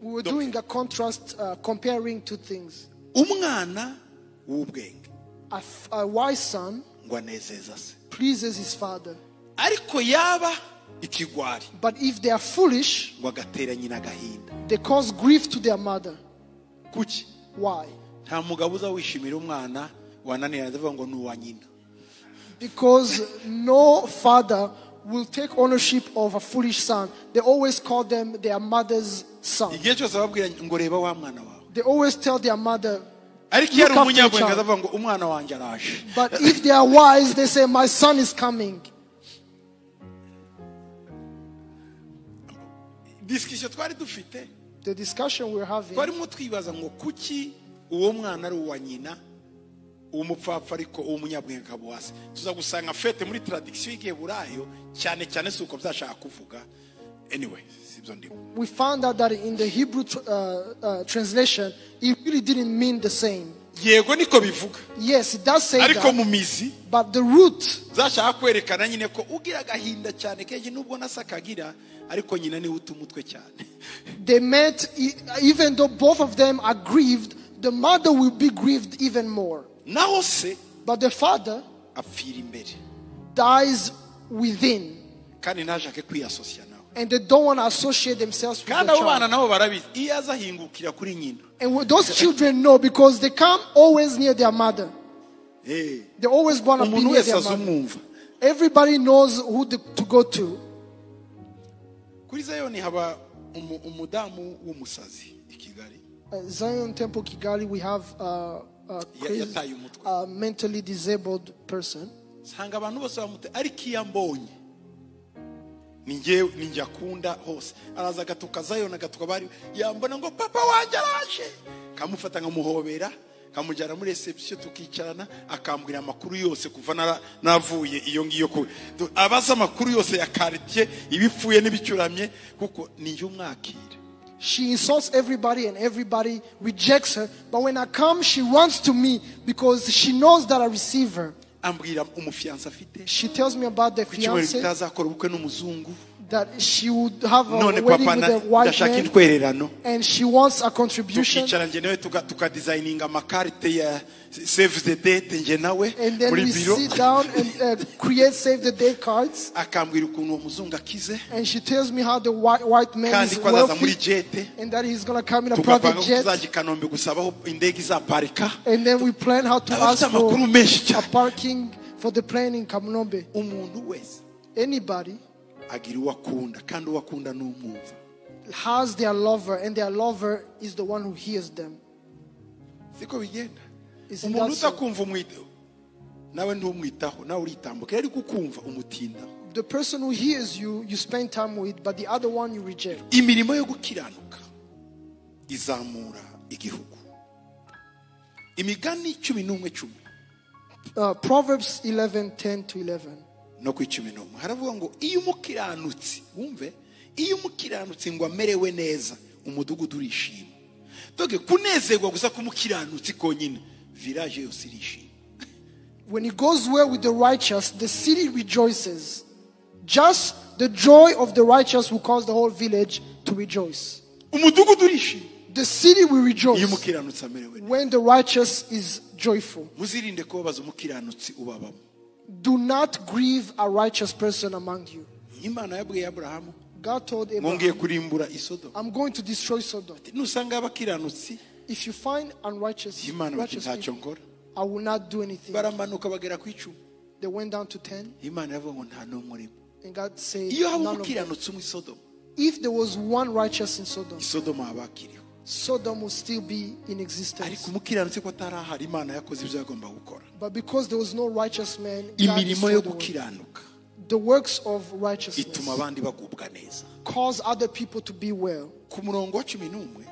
We were doing a contrast, uh, comparing two things. umwana w'ubwenge. A, a wise son ngo anezeza se. pleases his father, ariko yaba but if they are foolish, ngo agatera nyina agahinda they cause grief to their mother. Why? nta mugabo uza wishimira umwana wananira avuga ngo ni uwa nyina Because no father will take ownership of a foolish son. They always call them their mother's son. igihe cyose bababwira ngo reba wa mwana wawe They always tell their mother, ariko iyo ari Look after child. azavuga ngo umwana wanjye araje but if they are wise, they say, My son is coming. Disikisiyo twari dufite. The discussion we're having, twarimo twibaza ngo kuki uwo mwana ari uwa nyina uw'umupfapfa ariko uw'umunyabwenge akaba uwa tuza gusanga fete muri taradikisiyo y'igiheburayo cyane cyane si uko byashaka kuvuga. Anyway si byo ndimo we found out that in the Hebrew uh, uh, translation, it really didn't mean the same. Yego niko bivuga. Yes, it does say ariko mu mizi but the root zashaka kwerekana nyine ko ugira agahinda cyane kenshi nubwo na se akagira ariko nyina niwe cyane. they meant e- even though both of them are grieved, the mother will be grieved even more. naho se But the father apfira imbere. dies within, kandi ntashake kwiyasosiya and they don't want to associate themselves with kandi the abo bana child. nabo barabizi iyo aza ahingukira kuri nyina And those children know because they come always near their mother. Eh, They always want to be near their mother. Everybody knows who to, to go to. kuri zayoni haba umudamu w'umusazi i kigali Uh, Zion Temple Kigali, we have uh, a crazy, a mentally disabled person. nsanga abantu bose bamute ariko iyo ambonye ni njyewe ni njye akunda hose. Araza agatuka zayoni agatuka bari yambona ngo papa wanjye araje. Kamufata nkamuhobera kamujyana muri reception tukicarana akambwira amakuru yose kuva navuye iyo ngiyo ku. Du- abaza amakuru yose ya quartier ibipfuye n'ibicuramye kuko ni njye umwakira She insults everybody and everybody rejects her. But when I come, she runs to me because she knows that I receive her. Ambwira umufiyansa afite. She tells me about the ku cyumweru fiance. kitazakora ubukwe n'umuzungu that she would have a wedding with a white man and she wants a contribution. tukicara njye nawe tuka- tukadizayininga amakarite ya save the date nawe And then we sit down and uh, create save the day cards. akambwira ukuntu uwo muzungu akize. And she tells me how the white, white man kandi is wealthy and that he's going to come in a private jet. tuzajya i kanombe gusaba aho indege izaparika. And then we plan how to ask for a parking for the plane in umuntu wese. Anybody agira uwo akunda kandi uwo akunda ni umwumva has their lover and their lover is the one who hears them. siko bigenda. Umuntu utakumva umwitaho nawe ntumwitaho nawe uritambuka ariko ukumva umutindaho. The person who hears you, you spend time with, but the other one you reject. imirimo yo gukiranuka izamura igihugu. Imigani cumi n'umwe cumi. Uh, Proverbs 11 10 to 11. No ku icumi n'umwe haravuga ngo iyo umukiranutsi wumve iyo umukiranutsi ngo amerewe neza umudugudu urishima doge kunezerwa gusa k'umukiranutsi konyine village yose irishima When it goes well with the righteous, the city rejoices. Just the joy of the righteous will cause the whole village to rejoice. umudugudu urishima The city will rejoice umukiranutsi amerewe neza when the righteous is joyful. muzirinde kubabaza umukiranutsi ubabamo Do not grieve a righteous person among you. imana yabwiye aburahamu God told Abraham, I'm going to destroy Sodom. If you find unrighteous, righteous people, I will not do anything. baramanuka bagera ku icumi They went down to 10, imana yavuga ngo nta n'umwe urimo and God said, iyo haba none of them. umukiranutsi umwe If there was one righteous in Sodom, isodomu haba hakiriho Sodom would still be in ariko existence. umukiranutsi ko imana yakoze ibyo yagomba gukora. But because there was no righteous man, imirimo yo gukiranuka the works of ituma righteousness abandi bagubwa neza. cause other people to be well. ku murongo wa cumi n'umwe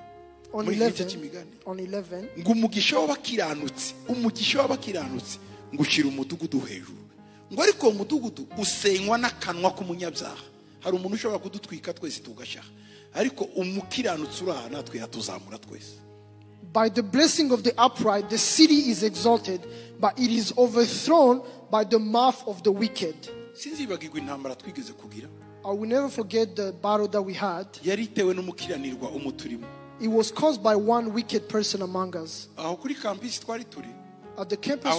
On muri iki gice 11, cy'imigani on 11, ngo umugisha w'abakiranutsi umugisha w'abakiranutsi ngo ushyira umudugudu hejuru. Ngo ariko uwo mudugudu usenywa n'akanwa k'umunyabyaha. Hari umuntu ushobora kudutwika twese tugashaha. Ariko umukiranutsi uri aha natwe yatuzamura twese by the blessing of the upright, the city is exalted, but it is overthrown by the mouth of the wicked. sinzibagirwa intambara twigeze kugira I will never forget the battle that we had. yari itewe n'umukiranirwa umuturimo It was caused by one wicked person among us. aho kuri kampisi twari turi At the campus,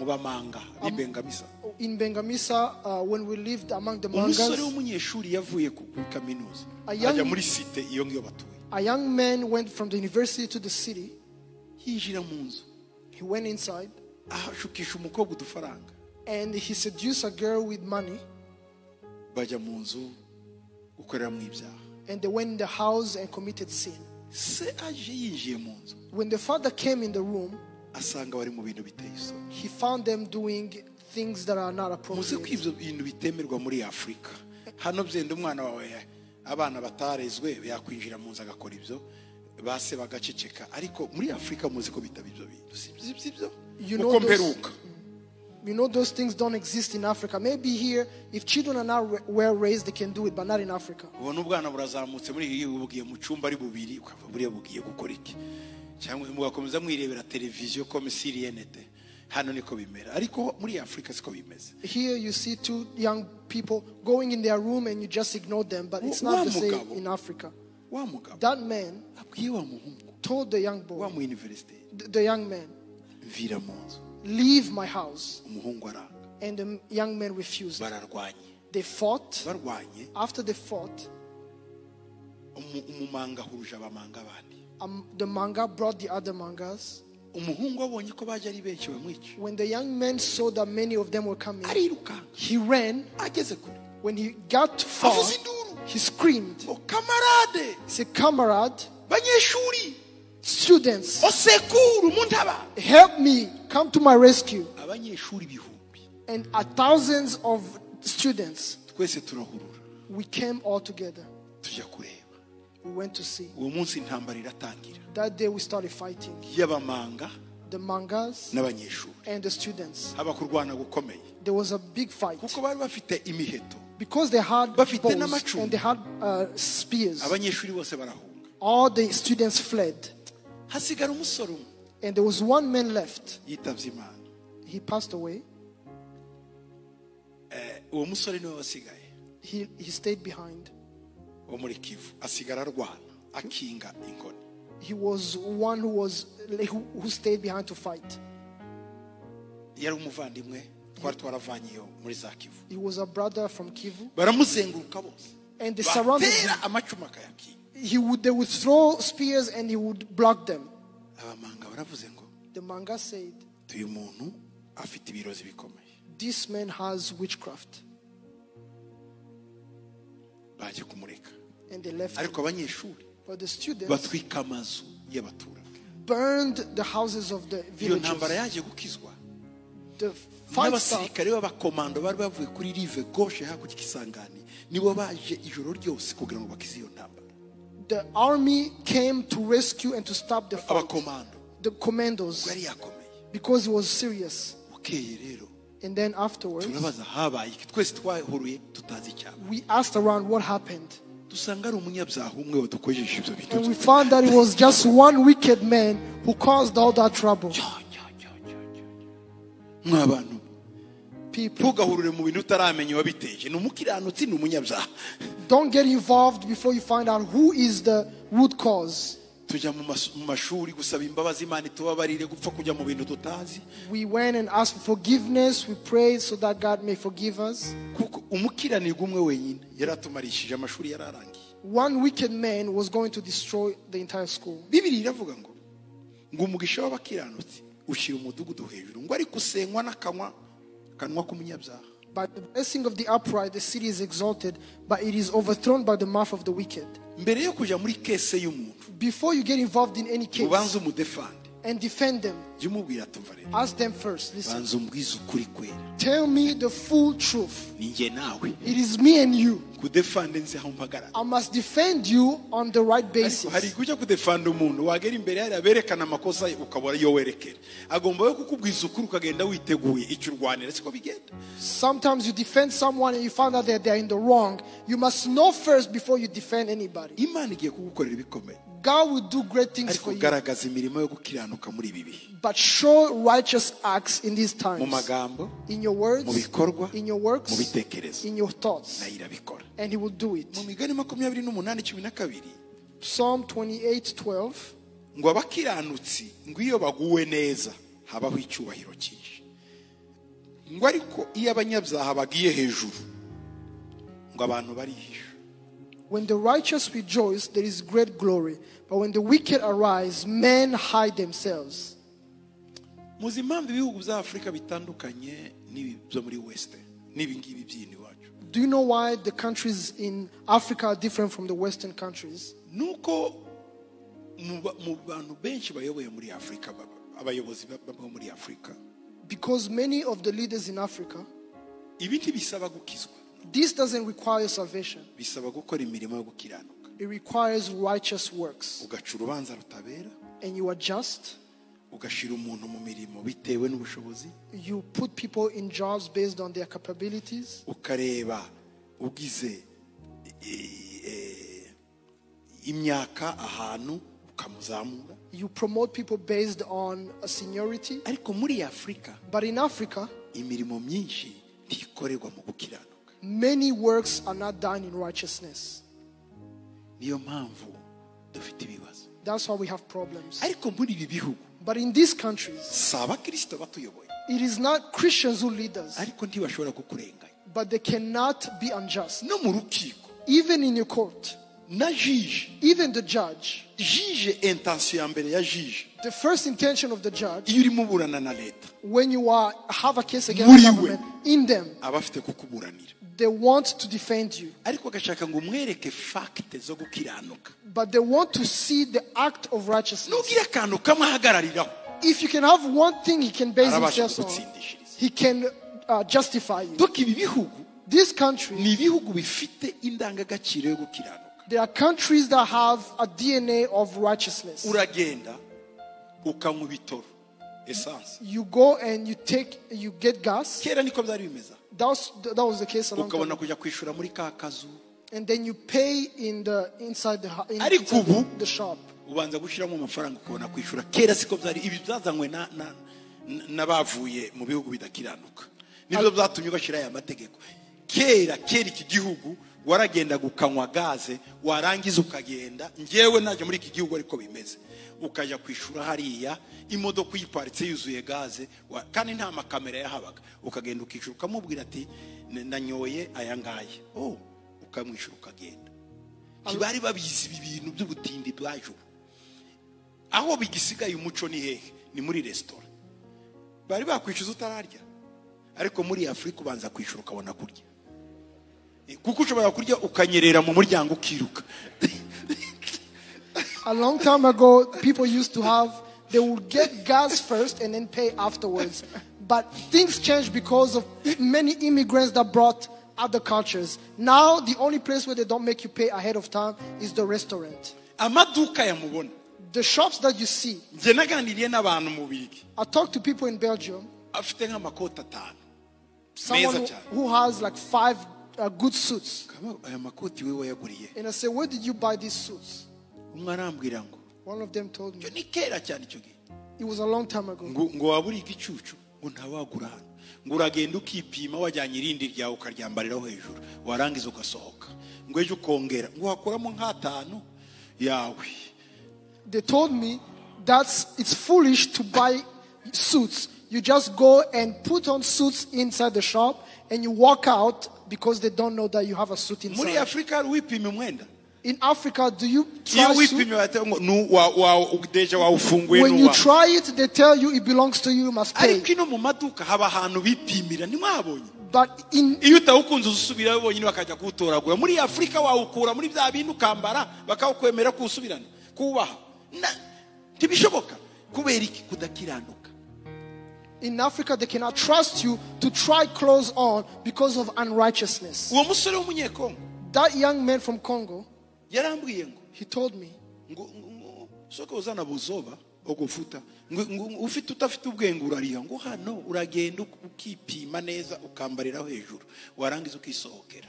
aho where we- nababwiye mu mu ba- mu ba- mu- mu bamanga b'ibengamisa in Bengamisa, uh, when we lived among the mangas, w'umunyeshuri yavuye ku kuri kaminuza. A young- ajya muri site iyo ngiyo batuye. a young man went from the university to the city. yinjira mu nzu. He went inside and he seduced a girl with money. bajya mu nzu gukoreramo ibyaha. And they went in the house and committed sin. se aje yinjiye mu nzu. When the father came in the room, asanga bari mu bintu biteye isoni. He found them doing things that are not muzi ko appropriate. ibyo bintu bitemerwa muri afurika hano byenda umwana wawe abana batarezwe yakwinjira mu nzu agakora ibyo base bagaceceka. Ariko muri afurika muzi ko bitaba ibyo bintu si si- si byo You know uko those- mperuka. You know, those things don't exist in Africa. Maybe here, if children are not ra- well raised, they can do it, but not in Africa. ubona ubwana burazamutse. Muri iki gihugu bugiye mu cyumba ari bubiri ukava buriya bugiye gukora iki cyangwa mwirebera televiziyo comme siriyenete hano niko bimera. Ariko muri afurika siko bimeze. Here, you see two young people going in their room and you just ignore them, but it's not the same in Africa. wa mugabo. That man abwiye wa muhungu. told the young wa boy, mu universite the, young man, mvira mu nzu. Leave my house. umuhungu aranga And the young man refused. bararwanye. They fought. barwanye. After they fought, umu- umumanga ahuruje abamanga abandi um, the manga brought the other mangas. umuhungu abonye ko baje ari benshi bamwica When the young man saw that many of them were coming, arirukanka he ran. ageze kure. When he got far, avuza induru. he screamed. ngo kamarade He said, banyeshuri. students, osekuru muntaba. help me, come to my rescue. abanyeshuri ibihumbi And a thousands of students, twese turahurura. we came all together. tujya kureba We went to see. uwo munsi intambara iratangira That day we started fighting. y'abamanga The mangas n'abanyeshuri and the students. haba kurwana gukomeye There was a big fight. kuko bari bafite imiheto Because they had Bafite bows n'amacumu. and they had uh, spears. abanyeshuri bose barahunga All the students fled. hasigara umusore umwe And there was one man left. yitabye imana He passed away. uwo musore niwe wasigaye He, he stayed behind. Wo muri kivu asigara arwana akinga inkoni He was one who was who, who stayed behind to fight. yari umuvandimwe twari muri za kivu. He was a brother from Kivu, baramuzenguruka bose. And they surrounded him. amacumu akayakinga He would they would throw spears and he would block them. abamanga baravuze ngo The manga said, uyu muntu afite ibirozi bikomeye. "This man has witchcraft," baje kumureka and they left. ariko abanyeshuri But the students batwika amazu y'abaturage burned the houses of the iyo ntambara yaje gukizwa The fight started. n'abasirikare b'abakomando bari bavuye kuri rive goshe hakurya nibo baje ijoro ryose kugira ngo bakize iyo ntambara The army came to rescue and to stop the fight. abakomando The commandos, yari yakomeye because it was serious. bukeye rero And then afterwards, turabaza habaye iki twese twahuruye tutazi icyaba we asked around what happened. Dusanga ari umunyabyaha umwe wadukojeje ibyo bintu And we found that it was just one wicked man who caused all that trouble. People, ntugahurure mu bintu utaramenya uwabiteje ni umukiranutsi ni umunyabyaha don't get involved before you find out who is the root cause. Tujya mu mashuri gusaba imbabazi imana itubabarire gupfa kujya mu bintu tutazi We went and asked for forgiveness. We prayed so that God may forgive us. kuko umukiranirwa umwe wenyine yari atumarishije amashuri yari arangiye One wicked man was going to destroy the entire school. bibiri iravuga ngo ngo umugisha w'abakiranutsi ushyira umudugudu hejuru ngo ariko usenywa n'akanwa akanwa k'umunyabyaha By the blessing of the upright, the city is exalted, but it is overthrown by the mouth of the wicked. mbere yo kujya muri kese y'umuntu Before you get involved in any case umudefande and defend them, jya umubwira tumva rero ask them first. Listen, banza umbwize ukuri kwera tell me the full truth. ni njye nawe It is me and you. kudefande nzi aho I must defend you on the right basis. kujya kudefanda umuntu wagera imbere hariya berekana amakosa ye ukabura iyo werekera agomba we kukubwiza ukuri ukagenda witeguye icyo urwanira siko bigenda Sometimes you defend someone and you find out that they're in the wrong. You must know first before you defend anybody. God will do great things for you, garagaza imirimo yo gukiranuka muri ibi bihe but show righteous acts in these mu times. magambo In your words, mu bikorwa in your mu works, bitekerezo in your thoughts, na yo irabikora and He will do it. mu migani makumyabiri n'umunani cumi na kabiri Psalm 28 12. ngo abakiranutsi ngo iyo baguwe neza habaho icyubahiro cyinshi ngo ariko iyo abanyabyaha bagiye hejuru ngo abantu barihisha When the righteous rejoice, there is great glory. But when the wicked arise, men hide themselves. muzi impamvu ibihugu bya afurika bitandukanye n'ibi muri wesite n'ibi ngibi by'ino Do you know why the countries in Africa are different from the Western countries? nuko mu ba- mu bantu benshi bayoboye muri afurika abayobozi ba- muri afurika Because many of the leaders in Africa, ibi ntibisaba gukizwa this doesn't require salvation. bisaba gukora imirimo yo gukiranuka It requires righteous works. ugaca urubanza rutabera And you are just. ugashyira umuntu mu mirimo bitewe n'ubushobozi You put people in jobs based on their capabilities. ukareba ugize eh, eh, imyaka ahantu ukamuzamura You promote people based on a seniority. ariko muri afurika But in Africa, imirimo myinshi ntikorerwa mu gukiranuka many works are not done in righteousness. niyo mpamvu dufite ibibazo That's why we have problems. ariko muri ibi bihugu But in these countries, si abakirisito batuyoboye it is not Christians who lead us, ariko ntibashobora kukurenganya but they cannot be unjust. no mu rukiko. Even in your court, even the judge, jije intensiyo ya mbere ya jije the first intention of the judge, iyo urimo uburana na leta. when you are have a case against the government, in them, aba afite kukuburanira they want to defend you, ariko agashaka ngo umwereke fagite zo gukiranuka but they want to see the act of righteousness. nugira akantu kamwe ahagarariraho If you can have one thing he can base himself on, he can uh, justify you. doka ibi bihugu This country, ni ibihugu bifite indangagaciro yo there are countries that have a DNA of righteousness. uragenda ukanywa ibitoro You go and you take, you get gas. That was, that was the case a long time ukabona ago. kujya kwishura muri ka kazu. And then you pay in the inside the in, Ariko inside the, ubu- the shop. ubanza gushyiramo amafaranga ukabona kwishura kera siko byari ibi byazanywe na- na- n'abavuye mu bihugu bidakiranuka ni byo byatumye bashyiraho aya mategeko. Kera kera iki gihugu waragendaga ukanywa gaze warangiza ukagenda ngewe najya muri iki gihugu ariko bimeze. Ukajya kwishura hariya imodoka uyiparitse yuzuye gaze kandi nta makamera yahabaga. Ukagenda ukishura ukamubwira ati "N- nanyoye aya ngaya oh ukamwishyura ukagenda. Ntibari babizi ibi bintu by'ubutindi bwajuru aho bigisigaye umuco ni hehe? Ni muri resitora. Bari bakwishyuza utararya. Ariko muri afurika ubanza kwishyura ukabona kurya. Kuko ushobora kurya ukanyerera mu muryango ukiruka. A long time ago, people used to have, they would get gas first and then pay afterwards. But things changed because of many immigrants that brought other cultures. Now, the only place where they don't make you pay ahead of time is the restaurant. The shops that you see, njye naganiriye n'abantu mu bigi I talk to people in Belgium, afite nk'amakoti atanu someone who, who has like five uh, good suits. Kaba, aya makoti we wayaguriye And I say, Where did you buy these suits? Umwe arambwira ngo One of them told me, icyo ni kera cyane icyo gihe. It was a long time ago. ngo ngo waba uri igicucu ngo ntawagura hano. Ngo uragenda ukipima wajyanye irindi ryawe ukaryambariraho hejuru. Warangiza ugasohoka. Ngo ejo ukongera ngo wakuramo nk'atanu? Yawe. They told me that it's foolish to buy suits. You just go and put on suits inside the shop and you walk out because they don't know that you have a suit muri inside. afurika hari uwipima umwenda In Africa, do you try suit? wipimye bahita ngo "Nu- wa- wa- deja wawufunguye When you try it, they tell you it belongs to you, you must pay. ariko ino mu maduka haba ahantu bipimira ntimwabonye But in iyo utawukunze usubirayo bonyine bakajya kuwutoragura muri afurika wawukura muri bya bintu ukambara bakawukwemera kuwusubirana kuwubaha ntibishoboka kubera iki? Kudakiranuka in Africa, they cannot trust you to try clothes on because of unrighteousness. uwo musore w'umunyekongo. That young man from Congo, yarambwiye ngo he told me, ngo soka uzana buzoba ngo- ufite utafite ubwenge urariha ngo hano uragenda uk- ukipima neza ukambariraho hejuru. Warangiza ukisohokera.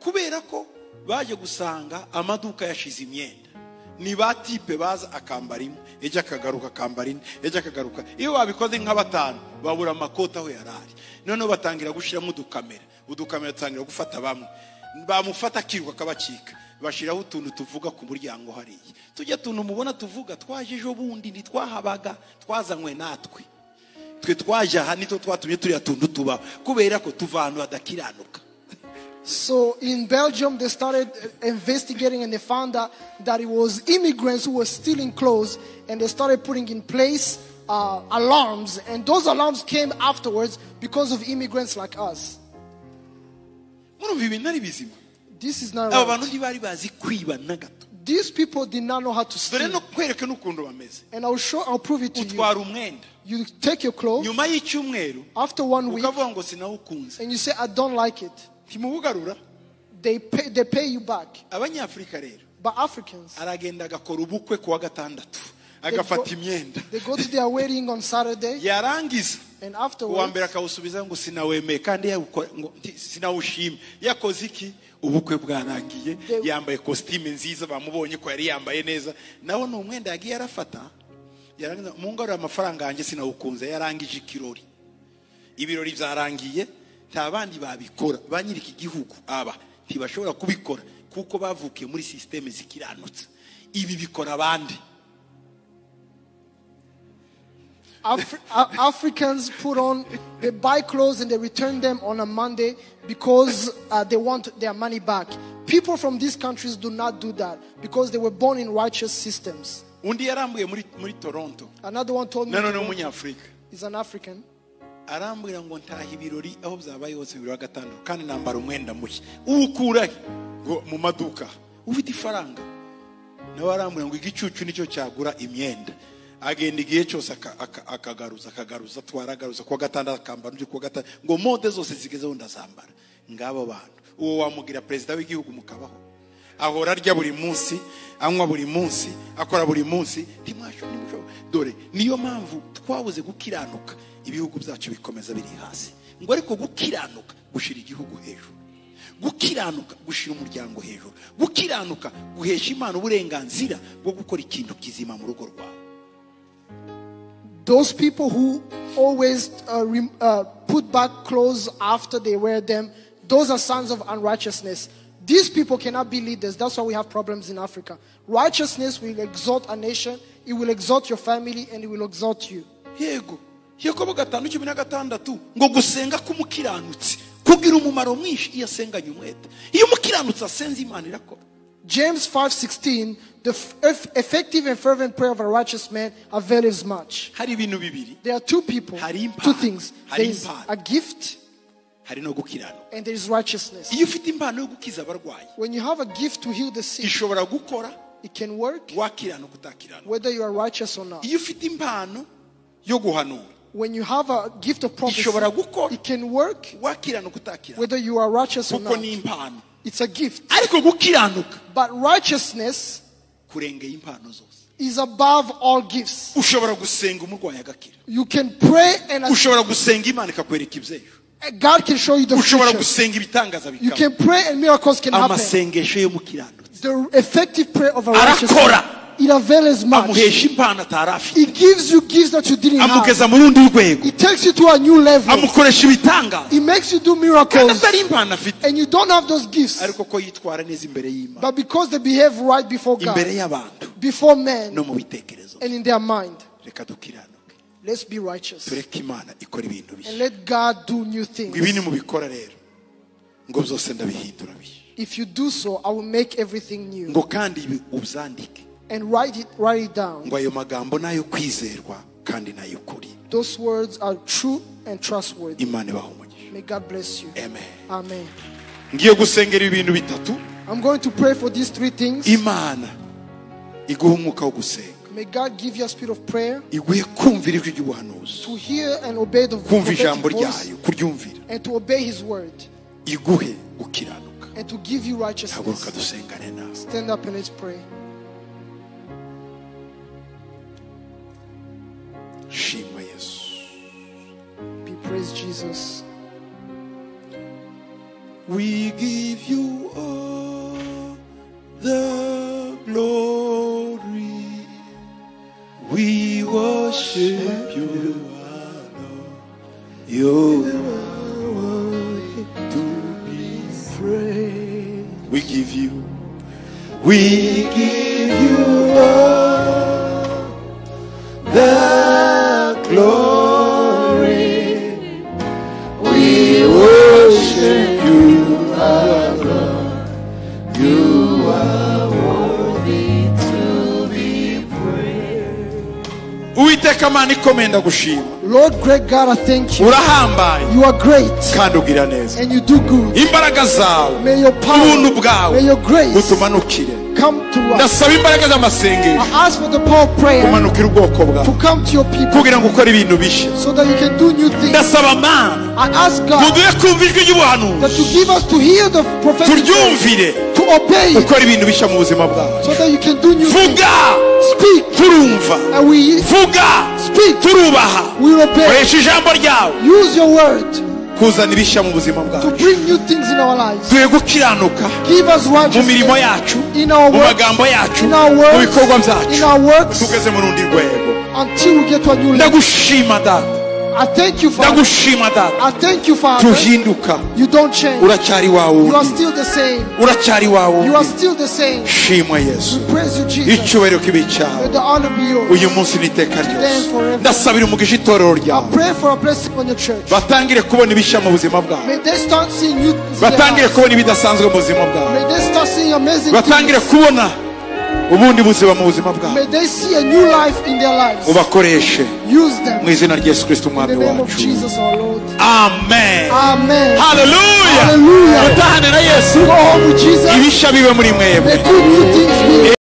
Kubera ko baje gusanga amaduka yashize imyenda ni ba tipe baza akambara imwe ejo akagaruka akambara indi ejo akagaruka. Iyo babikoze nka batanu babura amakoti aho yari ari. Noneho batangira gushyiramo udukamera. Udukamera dutangira gufata bamwe. Bamufata akiruka akabacika. Bashyiraho utuntu tuvuga ku muryango hariya tujya tuntu mubona tuvuga twaje ejo bundi ntitwahabaga twazanywe natwe twe twaje aha nitwo twatumye turiya tuntu tubaho kubera ko tuva ahantu hadakiranuka So in Belgium, they started uh, investigating and they found out that it was immigrants who were stealing clothes and they started putting in place uh, alarms. And those alarms came afterwards because of immigrants like us. Murumva ibintu ari bizima This is not aba right. ntibari bazi kwiba na gato These people did not know how to dore steal. no kwereka n'ukuntu bameze And I'll show, I'll prove it to you. umwenda You take your clothes nyuma y'icyumweru after one week ukavuga ngo sinawukunze and you say, I don't like it. They pay, they pay you back. abanyafurika rero But Africans, aragenda agakora ubukwe ku wa gatandatu they go, agafata imyenda they go to their wedding on Saturday. Yarangiza and uwa mbere akawusubiza ngo sinawemeye kandi sinawushimye yakoze iki ubukwe bwarangiye yambaye kositime nziza bamubonye ko yari yambaye neza. Nawe ni umwenda yagiye arafata. Mu ngarura amafaranga yanjye sinawukunze yarangije ikirori. Ibirori byarangiye nta bandi babikora. Ba nyiri iki gihugu aba ntibashobora kubikora kuko bavukiye muri sisiteme zikiranutse ibi bikora abandi. Af- Africans put on, they buy clothes and they return them on a Monday because uh, they want their money back. People from these countries do not do that because they were born in righteous systems. undi yarambuye muri, muri toronto. Another one told me "No, nanone w'umunyafurika he's an African. arambwira ngo ntaha ibirori aho byabaye hose bibiri wa gatandatu kandi nambara umwenda mushya. Uwukura he ngo mu maduka. Ufite ifaranga. Nawe arambwira ngo igicucu nicyo cyagura imyenda agenda igihe cyose aka- aka- akagaruza akagaruza atwaragaruza kuwa gatandatu akambara undi kuwa gatandatu ngo mode zose zigezeho ndazambara ngabo bantu. Uwo wamugira perezida w'igihugu mukabaho. Ahora arya buri munsi anywa buri munsi akora buri munsi. Dore niyo mpamvu twabuze gukiranuka ibihugu byacu bikomeza biri hasi. Ngo ariko gukiranuka gushira igihugu hejuru. Gukiranuka gushira umuryango hejuru. Gukiranuka guhesha imana uburenganzira bwo gukora ikintu kizima mu rugo rwawe. Those people who always uh, uh, put back clothes after they wear them, those are sons of unrighteousness. These people cannot be leaders. That's why we have problems in Africa. Righteousness will exalt a nation, it will exalt your family, and it will exalt you. yego yakobo gatanu cumi na gatandatu ngo gusenga k'umukiranutsi kugira umumaro mwinshi iyo asenganye umwete iyo umukiranutsi asenze imana irakora James 5:16, the f- effective and fervent prayer of a righteous man avails much. hari ibintu bibiri There are two people, two things. There is a gift hari no gukiranuka and there is righteousness. iyo ufite impano yo gukiza abarwayi When you have a gift to heal the sick, it can work whether you are righteous or not. iyo ufite impano yo guhanura When you have a gift of prophecy, it can work whether you are righteous or not. It's a gift. But righteousness kurengeye impano zose is above all gifts. ushobora gusenga umurwayi agakira You can pray and ushobora gusenga imana ikakwereka iby'ejo God can show you the future. You can pray and miracles can happen. The effective prayer of a righteous man, arakora it avails much. amuhesha impano atari afite It gives you gifts that you didn't have. amugeza mu rundi rwego It takes you to a new level. amukoresha ibitangaza It makes you do kandi miracles. atari impano afite And you don't have those gifts. ariko ko yitwara neza imbere y'imana But because they behave right before imbere God, y'abantu before men, mu bitekerezo and in their mind, reka dukiranuke let's be righteous. tureke imana ikora ibintu And let God do new ngo ibi things. nimubikora rero ngo byose ndabihindura bishya If you do so, I will make everything new. ngo kandi ibi ubyandike And write it, write it down. ngo ayo magambo ni ayo kwizerwa kandi ni ay'ukuri Those words are true and trustworthy. imana ibaha umugisha May God bless you. amen Amen. ngiye gusengera ibintu bitatu I'm going to pray for these three things. imana iguha umwuka wo gusenga May God give you a spirit of prayer iguhe kumvira ijwi ry'ubuhanuzi to hear and obey the kumva ijambo prophetic voice ryayo kuryumvira and to obey His word iguhe gukiranuka and to give you haguruka righteousness. dusengane nawe Stand up and let's pray. Yesu Be praised, Jesus. We give you all the glory. We worship you. You are worthy to be praised. We give you, we give you all the Uwiteka Mana ikomeye ndagushima Lord, great God, I thank you. urahambaye. You are great. Kandi ugira neza. And you do good. imbaraga zawe. May your ubuntu power, bwawe may ndasaba imbaraga z'amasengesho ubwoko bwawe kugira ngo ukore ibintu bishya. ndasaba kumva ijwi ry'ubuhanuzi turyumvire ibintu bishya mu buzima bwawe turumva. Vuga! turubaha. Koresha ijambo ryawe. Kuzana ibishya mu buzima to bwacu bring new things in our lives. duhe gukiranuka Give us mu mirimo yacu in our mu magambo yacu in our mu words, bikorwa byacu tugeze mu rundi rwego until we get to a new level. ndagushima data I thank you, Father. ndagushima data I thank you, Father. tuhinduka You don't change. uracyari You are still the same. uracyari You are still the same. shimwa yesu We praise you, Jesus. icyubahiro kibi cyawe the honor be yours. uyu munsi n'iteka ryose ndasabira umugisha itorero I ryawe pray for a blessing on your church. batangire kubona ibishya mu buzima bwawe May they start seeing you. batangire kubona ibidasanzwe mu buzima bwawe May they start seeing amazing batangire kubona ubundi buzima mu buzima bwabo May they see a new life in their lives. ubakoreshe Use them. mu izina rya yesu kirisito In umwami the name of wacu Jesus our Lord. amen Amen. haleluya Hallelujah. mutahane na yesu Go home with Jesus. ibishya bibe muri mwebwe